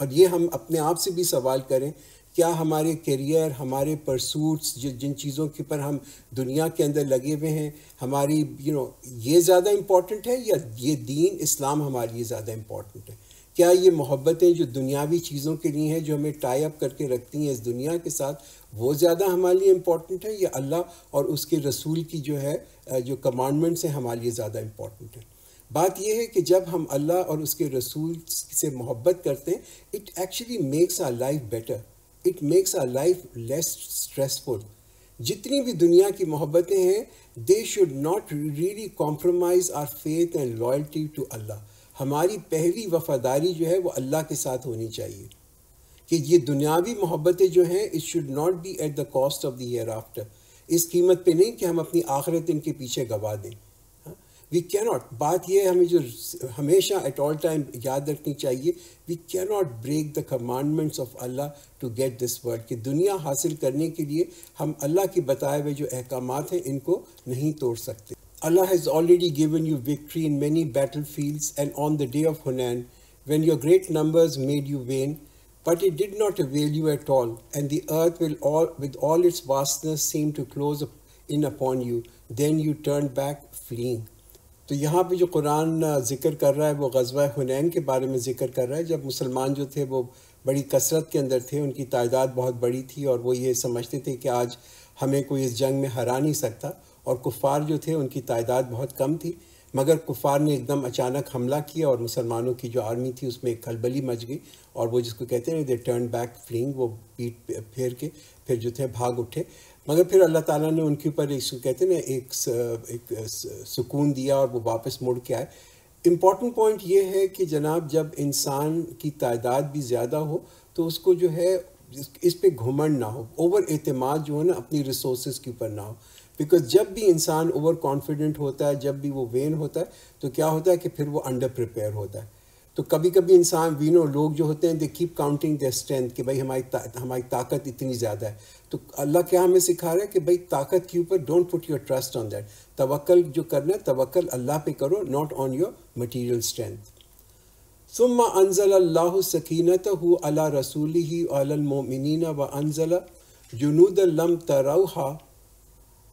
और ये हम अपने आप से भी सवाल करें क्या हमारे करियर हमारे परसूट्स जिन चीज़ों के पर हम दुनिया के अंदर लगे हुए हैं हमारी यू you नो know, ये ज़्यादा इंपॉर्टेंट है या ये दीन इस्लाम हमारे लिए ज़्यादा इंपॉर्टेंट है? क्या ये मोहब्बतें जो दुनियावी चीज़ों के लिए हैं, जो हमें टाई अप करके रखती हैं इस दुनिया के साथ, वो ज़्यादा हमारे लिए इंपॉर्टेंट है या अल्लाह और उसके रसूल की जो है जो कमांडमेंट्स हैं हमारे लिए ज़्यादा इंपॉर्टेंट है? बात यह है कि जब हम अल्लाह और उसके रसूल से मोहब्बत करते हैं it actually makes our life better it makes our life less stressful जितनी भी दुनिया की मोहब्बतें हैं they should not really compromise our faith and loyalty to Allah. हमारी पहली वफादारी जो है वो अल्लाह के साथ होनी चाहिए कि ये दुनियावी मोहब्बतें जो हैं it should not be at the cost of the hereafter इस कीमत पे नहीं कि हम अपनी आखिरत इनके पीछे गवा दें। वी कैनॉट बात यह हमें जो हमेशा एट ऑल टाइम याद रखनी चाहिए we cannot break the commandments of Allah to get this world कि दुनिया हासिल करने के लिए हम अल्लाह के बताए हुए जो अहकाम हैं, इनको नहीं तोड़ सकते। Has already given you victory in many battle fields and on the day of Hunayn when your great numbers made you vain, but it did not avail you at all, and the earth will all, with all its vastness, seem to close in upon you. Then you turned back, fleeing. तो यहाँ पे जो कुरान ज़िक्र कर रहा है वो गजवा हुनैन के बारे में ज़िक्र कर रहा है जब मुसलमान जो थे वो बड़ी कसरत के अंदर थे उनकी तादाद बहुत बड़ी थी और वो ये समझते थे कि आज हमें कोई इस जंग में हरा नहीं सकता और कुफ़ार जो थे, उनकी तादाद बहुत कम थी। मगर कुफ़ार ने एकदम अचानक हमला किया और मुसलमानों की जो आर्मी थी, उसमें एक खलबली मच गई और वो जिसको कहते हैं दे टर्न बैक फ्लिंग वो पीट फेर के, फिर जो थे, भाग उठे। मगर फिर अल्लाह ताला ने उनके ऊपर एक कहते हैं ना, एक एक सुकून दिया और वो वापस मुड़ के आए। इंपॉर्टेंट पॉइंट ये है कि जनाब, जब इंसान की तादाद भी ज़्यादा हो तो उसको जो है, इस पर घुमंड ना हो ओवर अतमाद जो है ना, अपनी रिसोर्स के ऊपर ना हो। बिकॉज़ जब भी इंसान ओवर कॉन्फिडेंट होता है जब भी वो वेन होता है तो क्या होता है कि फिर वो अंडर प्रिपेयर होता है। तो कभी कभी इंसान वीनो लोग जो होते हैं they keep counting their strength कि भाई हमारी ता, हमारी ताकत इतनी ज़्यादा है। तो अल्लाह क्या हमें सिखा रहा है कि भाई ताकत के ऊपर don't put your trust on that तवक्ल जो करना है तवक्ल अल्लाह पे करो not on your material strength सुम अनजल अल्लाह सकीनत हु अला रसूल ही अलमिन व अनजल जुनूद लम तरहा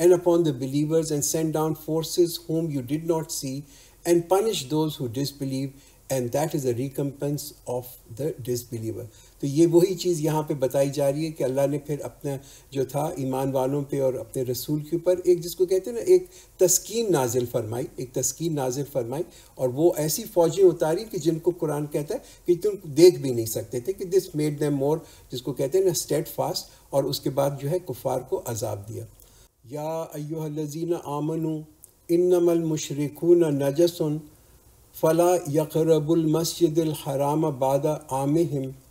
and upon the believers and sent down forces whom you did not see and punished those who disbelieve and that is the recompense of the disbeliever. तो ये वही चीज़ यहाँ पे बताई जा रही है कि अल्लाह ने फिर अपना जो था ईमान वालों पे और अपने रसूल के ऊपर एक जिसको कहते हैं ना, एक तस्कीन नाजिल फरमाई, एक तस्कीन नाजिल फरमाई। और वो ऐसी फ़ौजें उतारी कि जिनको कुरान कहता है कि तुम देख भी नहीं सकते थे कि दिस मेड दैम मोर जिसको कहते हैं ना स्टेट फास्ट और उसके बाद जो है कुफ़ार को अजाब दिया। या अयोहलजीन आमनु, इन्नमल मुशरकून नजसन, फ़ला यकरबुल मस्जिद हराम बाद आमहिम।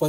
fa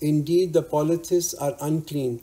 indeed the polytheists are unclean.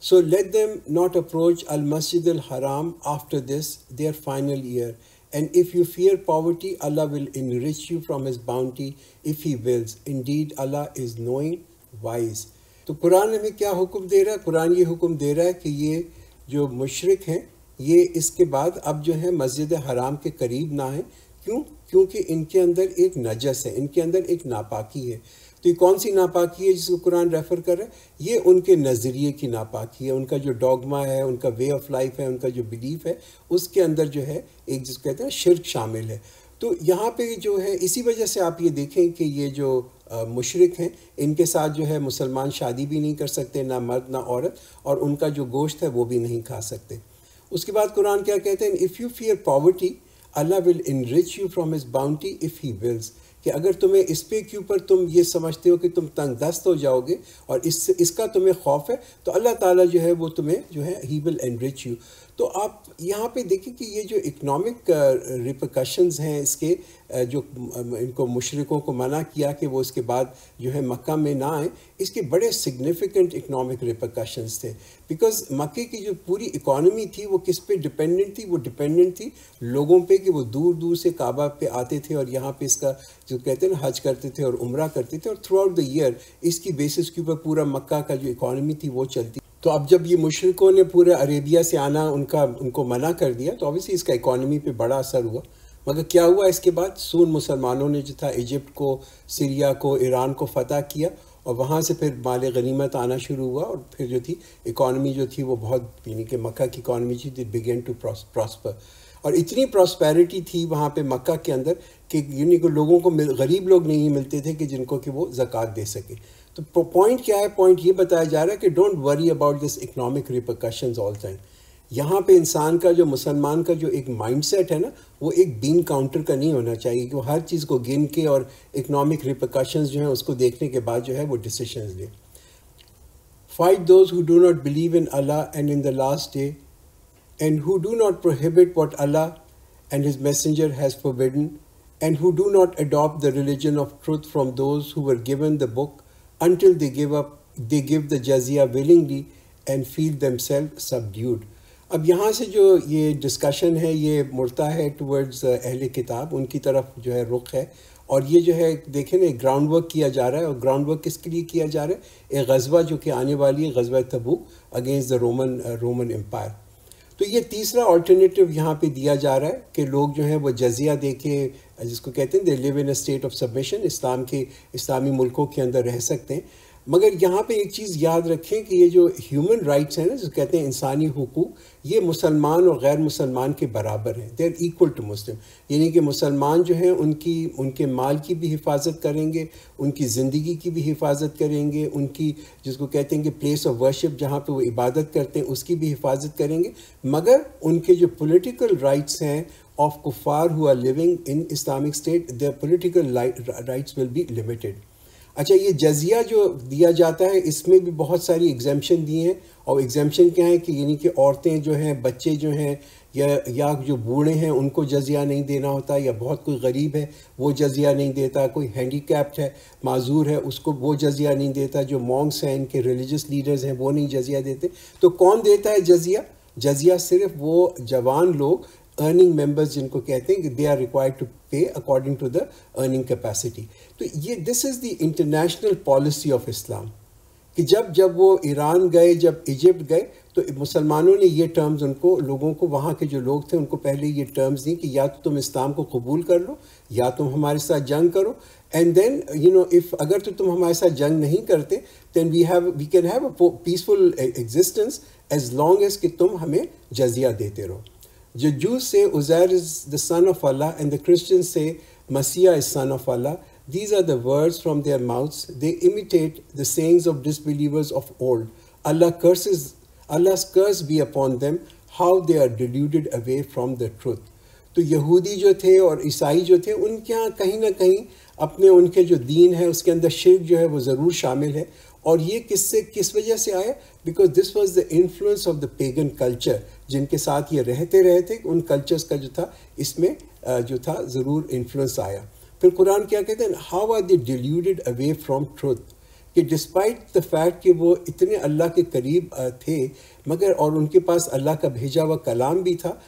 So let them not approach Al Masjid Al Haram after this their final year. And if you fear poverty Allah will enrich you from His bounty if He wills. Indeed Allah is knowing wise. तो कुरान हमें क्या हुक्म दे रहा है? कुरान ये हुक्म दे रहा है कि ये जो मुशरक हैं, ये इसके बाद अब जो है मस्जिद हराम के करीब ना है क्यों? क्योंकि इनके अंदर एक नजस है, इनके अंदर एक नापाकी है। तो ये कौन सी नापाकी है जिसको कुरान रेफ़र कर रहा है? ये उनके नज़रिए की नापाकी है। उनका जो डॉगमा है, उनका वे ऑफ़ लाइफ है, उनका जो बिलीफ है, उसके अंदर जो है एक जिसको कहते हैं शिरक शामिल है। तो यहाँ पे जो है, इसी वजह से आप ये देखें कि ये जो मुशरक हैं, इनके साथ जो है मुसलमान शादी भी नहीं कर सकते, ना मर्द, ना औरत, और उनका जो गोश्त है वो भी नहीं खा सकते। उसके बाद कुरान क्या कहते हैं if you fear poverty Allah will enrich you from his bounty if he wills कि अगर तुम्हें इस पे के ऊपर तुम ये समझते हो कि तुम तंग दस्त हो जाओगे, और इस, इसका तुम्हें खौफ है तो अल्लाह ताला जो है वो तुम्हें जो है ही विल एनरिच यू तो आप यहाँ पे देखिए कि ये जो इकनॉमिक रिप्रकशंस हैं इसके जो इनको मुशरकों को मना किया कि वो इसके बाद जो है मक्का में ना आए, इसके बड़े सिग्निफिकेंट इकनॉमिक रिप्रकशंस थे। बिकॉज़ मक्के की जो पूरी इकॉनमी थी, वो किस पे डिपेंडेंट थी? वो डिपेंडेंट थी लोगों पे कि वो दूर दूर से काबा पे आते थे और यहाँ पे इसका जो कहते हैं ना, हज करते थे और उम्र करते थे और थ्रू आउट द ईयर इसकी बेसिस के ऊपर पूरा मक्का का जो इकॉनमी थी वो चलती तो अब जब ये मुशरकों ने पूरे अरेबिया से आना, उनका, उनको मना कर दिया तो ऑब्वियसली इसका इकॉनमी पे बड़ा असर हुआ। मगर क्या हुआ इसके बाद? सून मुसलमानों ने जो था इजिप्ट को, सीरिया को, ईरान को फ़तह किया, और वहाँ से फिर माल गनीमत आना शुरू हुआ, और फिर जो थी इकॉनमी जो थी वो बहुत, यानी कि मक्का की इकॉनमी थी दिट बिगेन टू प्रॉस्पर और इतनी प्रॉस्पेरिटी थी वहाँ पे मक्का के अंदर कि, यानी कि लोगों को मिल, गरीब लोग नहीं मिलते थे कि जिनको कि वो ज़क़़त दे सके। तो पॉइंट क्या है? पॉइंट ये बताया जा रहा है कि don't worry about this economic repercussions all time यहाँ पे इंसान का जो, मुसलमान का जो एक माइंडसेट है ना, वो एक बीन काउंटर का नहीं होना चाहिए कि वो हर चीज़ को गिन के और इकोनॉमिक रिपोकशंस जो है उसको देखने के बाद जो है वो डिसीशन ले। Fight those who do not believe in Allah and in the last day and who do not prohibit what Allah and his messenger has forbidden and who do not adopt the religion of truth from those who were given the book until they give up, they give the jazia willingly and feel themselves subdued. अब यहाँ से जो ये discussion है, ये मुड़ता है towards अहल किताब, उनकी तरफ़ जो है रुख है। और ये जो है, देखें ना ग्राउंड वर्क किया जा रहा है। और ग्राउंड वर्क किसके लिए किया जा रहा है? एक गजबा जो कि आने वाली है गजबा Tabuk against the Roman Roman empire तो ये तीसरा ऑल्टरनेटिव यहाँ पे दिया जा रहा है कि लोग जो हैं वो जजिया दे के जिसको कहते हैं they live in a state of submission Islam के, इस्लामी मुल्कों के अंदर रह सकते हैं। मगर यहाँ पे एक चीज़ याद रखें कि ये जो ह्यूमन राइट्स हैं ना जो कहते हैं इंसानी हकूक़, ये मुसलमान और गैर मुसलमान के बराबर हैं। They are equal to Muslim यानी कि मुसलमान जो हैं, उनकी, उनके माल की भी हिफाजत करेंगे, उनकी ज़िंदगी की भी हिफाजत करेंगे, उनकी जिसको कहते हैं कि प्लेस ऑफ़ वर्शिप जहाँ पे वो इबादत करते हैं, उसकी भी हिफाजत करेंगे। मगर उनके जो पोलिटिकल राइट्स हैं of कुफार who are living in Islamic state the political rights will be limited अच्छा ये जजिया जो दिया जाता है, इसमें भी बहुत सारी एग्जामेशन दी हैं। और एग्जामेशन क्या है कि यानी कि औरतें जो हैं, बच्चे जो हैं, या या जो बूढ़े हैं, उनको जजिया नहीं देना होता, या बहुत कोई गरीब है, वो जजिया नहीं देता। कोई हैंडीकैप्ड है, माजूर है, उसको वो जजिया नहीं देता। जो मॉन्ग्स हैं, इनके रिलीजियस लीडर्स हैं, वो नहीं जजिया देते। तो कौन देता है जजिया जजिया सिर्फ़ वो जवान लोग अर्निंग मेंबर्स जिनको कहते हैं कि they are required to pay according to the earning capacity तो ये this is the international policy of Islam कि जब जब वो ईरान गए, जब इजिप्ट गए तो मुसलमानों ने ये टर्म्स उनको, लोगों को, वहाँ के जो लोग थे, उनको पहले ये टर्म्स दी कि या तो तुम इस्लाम को कबूल कर लो, या तुम हमारे साथ जंग करो। And then you know if अगर तो तुम हमारे साथ जंग नहीं करते then we have we can have a peaceful existence as long as कि तुम हमें जजिया देते रहो। The Jews say Uzair is the son of Allah and the Christians say Messiah is son of Allah. These are the words from their mouths. They imitate the sayings of disbelievers of old. Allah curses, Allah's curse be upon them, how they are deluded away from the truth. तो यहूदी जो थे और ईसाई जो थे उनके यहाँ कहीं ना कहीं अपने उनके जो दीन है उसके अंदर शिरक जो है वो ज़रूर शामिल है और ये किससे किस वजह से आया because this was the influence of the pagan culture जिनके साथ ये रहते रहे थे, उन कल्चर्स का जो था, इसमें जो था, ज़रूर इन्फ्लुएंस आया। फिर कुरान क्या कहते हैं how are they deluded away from truth कि डिस्पाइट द फैक्ट कि वो इतने अल्लाह के करीब थे, मगर और उनके पास अल्लाह का भेजा हुआ कलाम भी था,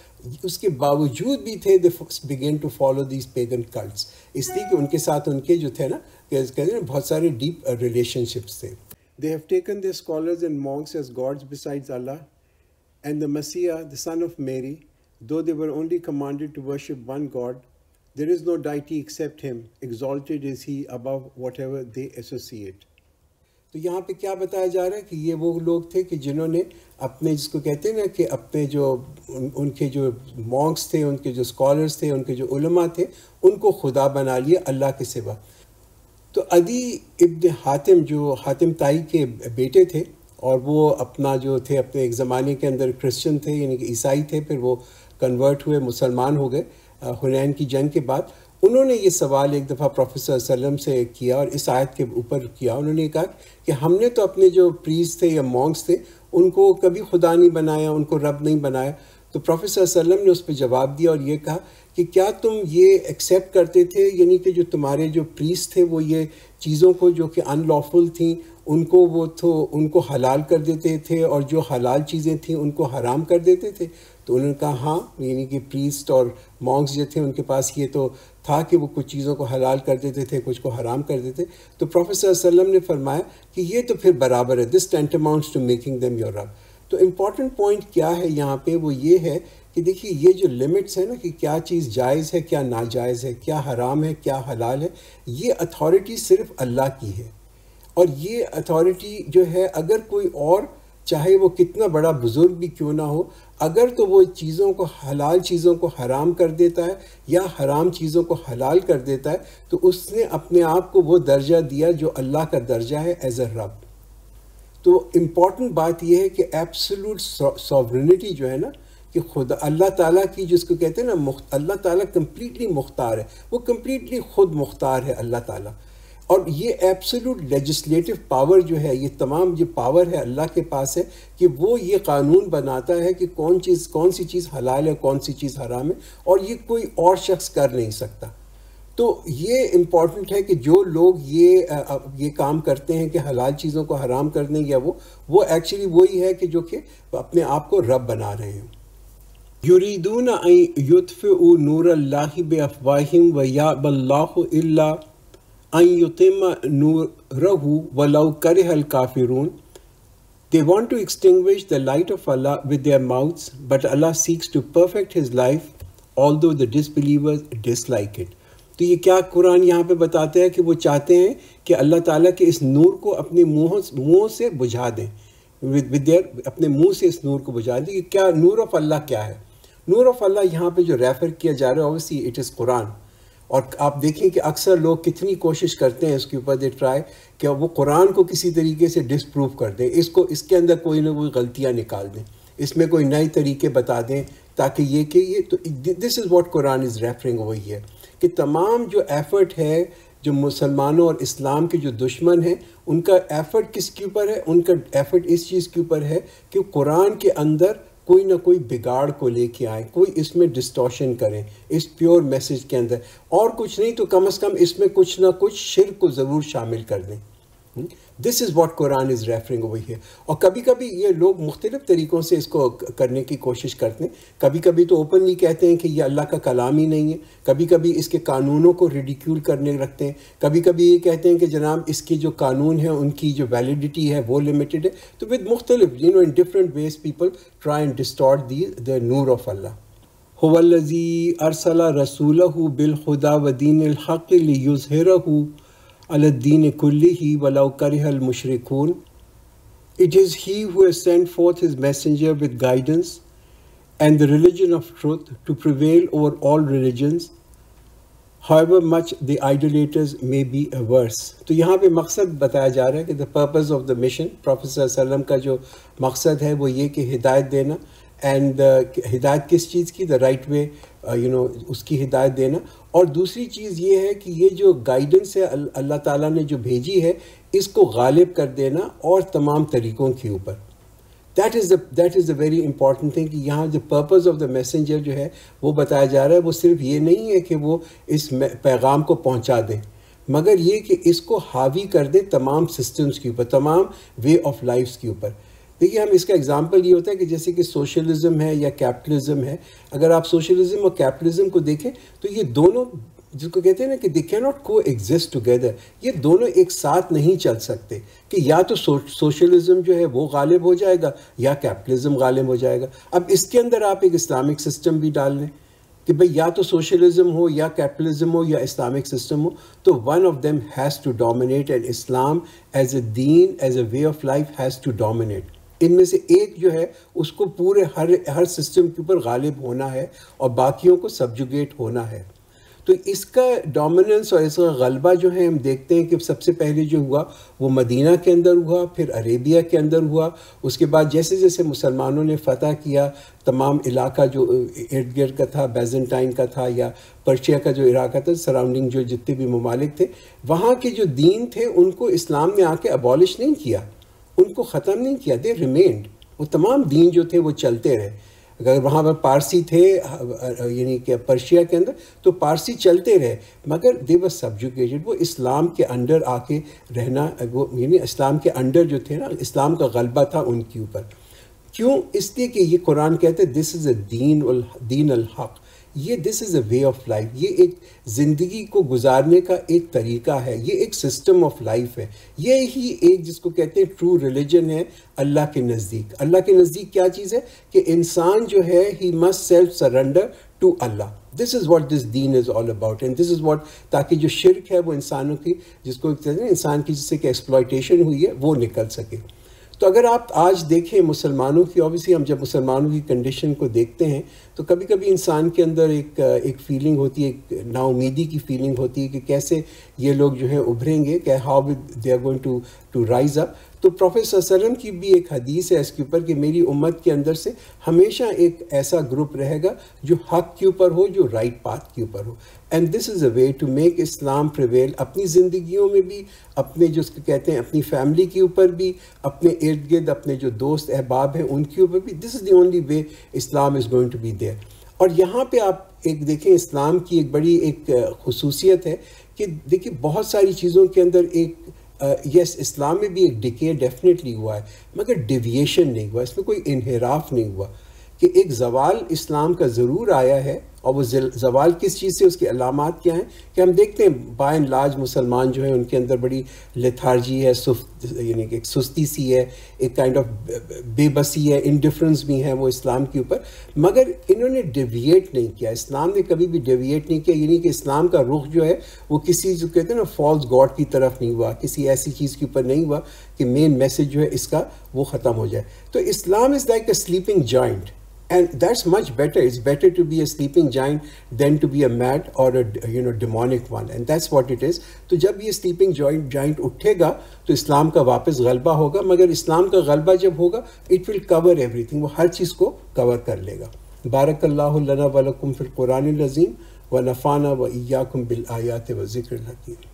उसके बावजूद भी थे they began to follow these pagan cults इसलिए कि उनके साथ उनके जो थे ना कहते हैं बहुत सारे डीप रिलेशनशिप्स थे। They have taken the scholars and monks as gods besides Allah and the messiah the son of Mary though they were only commanded to worship one god there is no deity except him exalted is he above whatever they associate तो यहाँ पे क्या बताया जा रहा है कि ये वो लोग थे कि जिन्होंने अपने जिसको कहते हैं ना कि अपने जो उन, उनके जो मॉन्क्स थे उनके जो स्कॉलर्स थे उनके जो उलमा थे उनको खुदा बना लिया अल्लाह के सिवा। तो अदी इब्न हातिम जो हातिम ताई के बेटे थे और वो अपना जो थे, अपने एक ज़माने के अंदर क्रिश्चियन थे, यानी कि ईसाई थे, फिर वो कन्वर्ट हुए, मुसलमान हो गए हुनैन की जंग के बाद। उन्होंने ये सवाल एक दफ़ा प्रोफेसर वसल्लम से किया और इस आयत के ऊपर किया। उन्होंने कहा कि हमने तो अपने जो प्रीस थे या मॉन्ग्स थे, उनको कभी खुदा नहीं बनाया, उनको रब नहीं बनाया। तो प्रोफेसर वसल्लम ने उस पर जवाब दिया और ये कहा कि क्या तुम ये एक्सेप्ट करते थे? यानी कि जो तुम्हारे जो प्रीस थे, वो ये चीज़ों को जो कि अनलॉफुल थी उनको वो तो उनको हलाल कर देते थे और जो हलाल चीज़ें थी उनको हराम कर देते थे। तो उन्होंने कहा हाँ यानी कि प्रीस्ट और मॉन्क्स जो थे उनके पास ये तो था कि वो कुछ चीज़ों को हलाल कर देते थे, कुछ को हराम कर देते तो प्रोफेसर वसल्लम ने फरमाया कि ये तो फिर बराबर है this tantamounts to making them your रब तो इंपॉर्टेंट पॉइंट क्या है यहाँ पे? वो ये है कि देखिए, ये जो लिमिट्स है ना कि क्या चीज़ जायज़ है, क्या नाजायज़ है, क्या हराम है, क्या हलाल है, ये अथॉरिटी सिर्फ़ अल्लाह की है। और ये अथॉरिटी जो है, अगर कोई और चाहे वो कितना बड़ा बुज़ुर्ग भी क्यों ना हो, अगर तो वो चीज़ों को, हलाल चीज़ों को हराम कर देता है या हराम चीज़ों को हलाल कर देता है तो उसने अपने आप को वो दर्जा दिया जो अल्लाह का दर्जा है एज अ रब तो इंपॉर्टेंट बात यह है कि एब्सोलूट सॉवरिनिटी जो है ना, कि खुद, अल्लाह ताला की जिसको कहते हैं ना अल्लाह ताला कम्प्लीटली मुख्तार है। वो कम्प्लीटली खुद मुख्तार है अल्लाह ताला। और ये एब्सोल्यूट लेजिस्लेटिव पावर जो है, ये तमाम जो पावर है अल्लाह के पास है कि वो ये कानून बनाता है कि कौन चीज़, कौन सी चीज़ हलाल है, कौन सी चीज़ हराम है और ये कोई और शख्स कर नहीं सकता। तो ये इंपॉर्टेंट है कि जो लोग ये ये काम करते हैं कि हलाल चीज़ों को हराम करने या वो वो एक्चुअली वही है कि जो कि अपने आप को रब बना रहे हैं। युरीदून युतफ़ नूर अल्लाह बफ़वाहिम व या बल्ला walau karihal kafirun. They want to extinguish the light of Allah with their mouths, but Allah seeks to perfect His life, although the disbelievers dislike it. तो ये क्या कुरान यहाँ पे बताते हैं कि वो चाहते हैं कि अल्लाह ताला के इस नूर को अपने मुँह मुँह से बुझा दें विद देयर अपने मुँह से इस नूर को बुझा दें कि क्या नूर ऑफ़ अल्लाह क्या है नूर ऑफ़ अल्लाह यहाँ पे जो रेफ़र किया जा रहा है ऑब्वियसली इट इज़ कुरान और आप देखें कि अक्सर लोग कितनी कोशिश करते हैं इसके ऊपर दे ट्राई कि वो कुरान को किसी तरीके से डिसप्रूव कर दें, इसको, इसके अंदर कोई ना कोई गलतियाँ निकाल दें, इसमें कोई नए तरीके बता दें, ताकि ये कि ये तो this is what Quran is referring वही है कि तमाम जो एफ़र्ट है, जो मुसलमानों और इस्लाम के जो दुश्मन हैं, उनका एफ़र्ट किसके ऊपर है? उनका एफ़र्ट इस चीज़ के ऊपर है कि कुरान के अंदर कोई ना कोई बिगाड़ को लेके आए, कोई इसमें डिस्टॉशन करें, इस प्योर मैसेज के अंदर। और कुछ नहीं तो कम से कम इसमें कुछ ना कुछ शिर को ज़रूर शामिल कर दें। This is what Quran is referring over here और कभी कभी ये लोग मुख्तलिफ़ तरीक़ों से इसको करने की कोशिश करते हैं। कभी कभी तो ओपनली कहते हैं कि ये अल्लाह का कलाम ही नहीं है। कभी कभी इसके कानूनों को रिडिक्यूल करने रखते हैं। कभी कभी ये कहते हैं कि जनाब इसके जो कानून है, उनकी जो वैलिडिटी है, वो लिमिटेड है। तो विद मुख्तलिफ़ you know in different ways people try and distort the the Noor of Allah हुवल्लज़ी अरसला रसूल बिल खुदा वदीन हक़ युज़हिरहू अलद्दीन कुल्ली ही वलाउकरहल मुशरकून। It is he who send forth his messenger with guidance and the religion of truth to prevail over all religions however much the idolaters may be averse तो यहाँ पर मकसद बताया जा रहा है कि the purpose of the mission professor सलम का जो मकसद है वो ये कि हिदायत देना एंड uh, हिदायत किस चीज़ की? The right way you know उसकी हिदायत देना। और दूसरी चीज़ ये है कि ये जो गाइडेंस है अल्लाह ताला ने जो भेजी है, इसको गालिब कर देना और तमाम तरीक़ों के ऊपर। That is that is the very important thing कि यहाँ जो पर्पज़ ऑफ़ द मैसेंजर जो है, वो बताया जा रहा है, वो सिर्फ़ ये नहीं है कि वो इस पैगाम को पहुँचा दें। मगर ये कि इसको हावी कर दे तमाम सिस्टम्स के ऊपर, तमाम वे ऑफ़ लाइफ के ऊपर। देखिए हम इसका एग्ज़ाम्पल ये होता है कि जैसे कि सोशलिज्म है या कैपिटलिज्म है अगर आप सोशलिज्म और कैपिटलिज्म को देखें तो ये दोनों जिसको कहते हैं ना कि they can not coexist together ये दोनों एक साथ नहीं चल सकते कि या तो सो, सोशलिज्म जो है वो गालिब हो जाएगा या कैपिटलिज्म गालिब हो जाएगा। अब इसके अंदर आप एक इस्लामिक सिस्टम भी डाल लें कि भाई या तो सोशलिज्म हो या कैपिटलिज्म हो या इस्लामिक सिस्टम हो तो one of them has to dominate and Islam as a Deen as a way of life has to dominate इनमें से एक जो है, उसको पूरे हर हर सिस्टम के ऊपर गालिब होना है और बाकियों को सब्जुगेट होना है। तो इसका डोमिनेंस और इसका गलबा जो है, हम देखते हैं कि सबसे पहले जो हुआ, वो मदीना के अंदर हुआ, फिर अरेबिया के अंदर हुआ। उसके बाद जैसे जैसे मुसलमानों ने फ़तह किया, तमाम इलाका जो इर्द गिर्द का था बेजेंटाइन का था या पर्शिया का जो इलाका था सराउंडिंग जो जितने भी ममालिक थे, वहाँ के जो दीन थे, उनको इस्लाम ने आके अबॉलिश नहीं किया। उनको ख़त्म नहीं किया दे रिमेंड वो तमाम दीन जो थे, वो चलते रहे। अगर वहाँ पर पारसी थे, यानी कि पर्शिया के अंदर तो पारसी चलते रहे। मगर दे वर सब्जुकेटेड वो इस्लाम के अंडर आके रहना, वो यानी इस्लाम के अंडर जो थे ना, इस्लाम का गलबा था उनके ऊपर। क्यों? इसलिए कि ये कुरान कहते दिस इज़ अ दीन दीन अल हक़ ये this is a way of life ये एक ज़िंदगी को गुजारने का एक तरीका है। ये एक सिस्टम ऑफ़ लाइफ है। ये ही एक जिसको कहते हैं ट्रू रिलीजन है, अल्लाह के नज़दीक। अल्लाह के नज़दीक क्या चीज़ है? कि इंसान जो है he must self surrender to Allah this is what this Deen is all about and this is what ताकि जो शिरक है वो इंसानों की, जिसको इंसान की जिससे कि एक्सप्लाइटेशन हुई है, वो निकल सके। तो अगर आप आज देखें मुसलमानों की ऑब्वियसली हम जब मुसलमानों की कंडीशन को देखते हैं तो कभी कभी इंसान के अंदर एक एक फीलिंग होती है, एक नाउमीदी की फीलिंग होती है कि कैसे ये लोग जो है उभरेंगे, क्या how they are going to to rise up तो प्रोफेसर की भी एक हदीस है इसके ऊपर कि मेरी उम्मत के अंदर से हमेशा एक ऐसा ग्रुप रहेगा जो हक के ऊपर हो, जो राइट पाथ के ऊपर हो। And this is a way to make Islam prevail अपनी ज़िंदगियों में भी, अपने जो कहते हैं, अपनी फैमिली के ऊपर भी, अपने इर्द गिर्द अपने जो दोस्त अहबाब हैं, उनके ऊपर भी। This is the only way Islam is going to be there और यहाँ पे आप एक देखें इस्लाम की एक बड़ी एक खसूसियत है कि देखिए, बहुत सारी चीज़ों के अंदर एक यस इस्लाम में भी एक डिके डेफिनेटली हुआ है, मगर डिविएशन नहीं हुआ, इसमें कोई इनहराफ नहीं हुआ। कि एक जवाल इस्लाम का ज़रूर आया है और वो जवाल किस चीज़ से, उसकी अलामत क्या हैं? कि हम देखते हैं बाय एंड लार्ज मुसलमान जो हैं, उनके अंदर बड़ी लेथार्जी है यानी कि एक सुस्ती सी है, एक काइंड ऑफ़ बेबसी है इनडिफरेंस भी है वो इस्लाम के ऊपर। मगर इन्होंने डिविएट नहीं किया। इस्लाम ने कभी भी डिविएट नहीं किया। यानी कि इस्लाम का रुख जो है, वो किसी जो कहते हैं ना फॉल्स गॉड की तरफ़ नहीं हुआ। किसी ऐसी चीज़ के ऊपर नहीं हुआ कि मेन मैसेज जो है, इसका वो ख़त्म हो जाए। तो Islam is like a sleeping giant and that's much better. It's better to be a sleeping giant than to be a mad or a, you know, demonic one. And that's what it is. तो जब ये sleeping joint giant उठेगा तो इस्लाम का वापस गलबा होगा। मगर इस्लाम का गलबा जब होगा इट विल कवर एवरीथिंग वो हर चीज़ को कवर कर लेगा। बारक अल्लाह लना वलकुम फिल कुरान अजीम व नफ़ाना व ईयाकुम बिल आयात व ज़िक्र हकीम।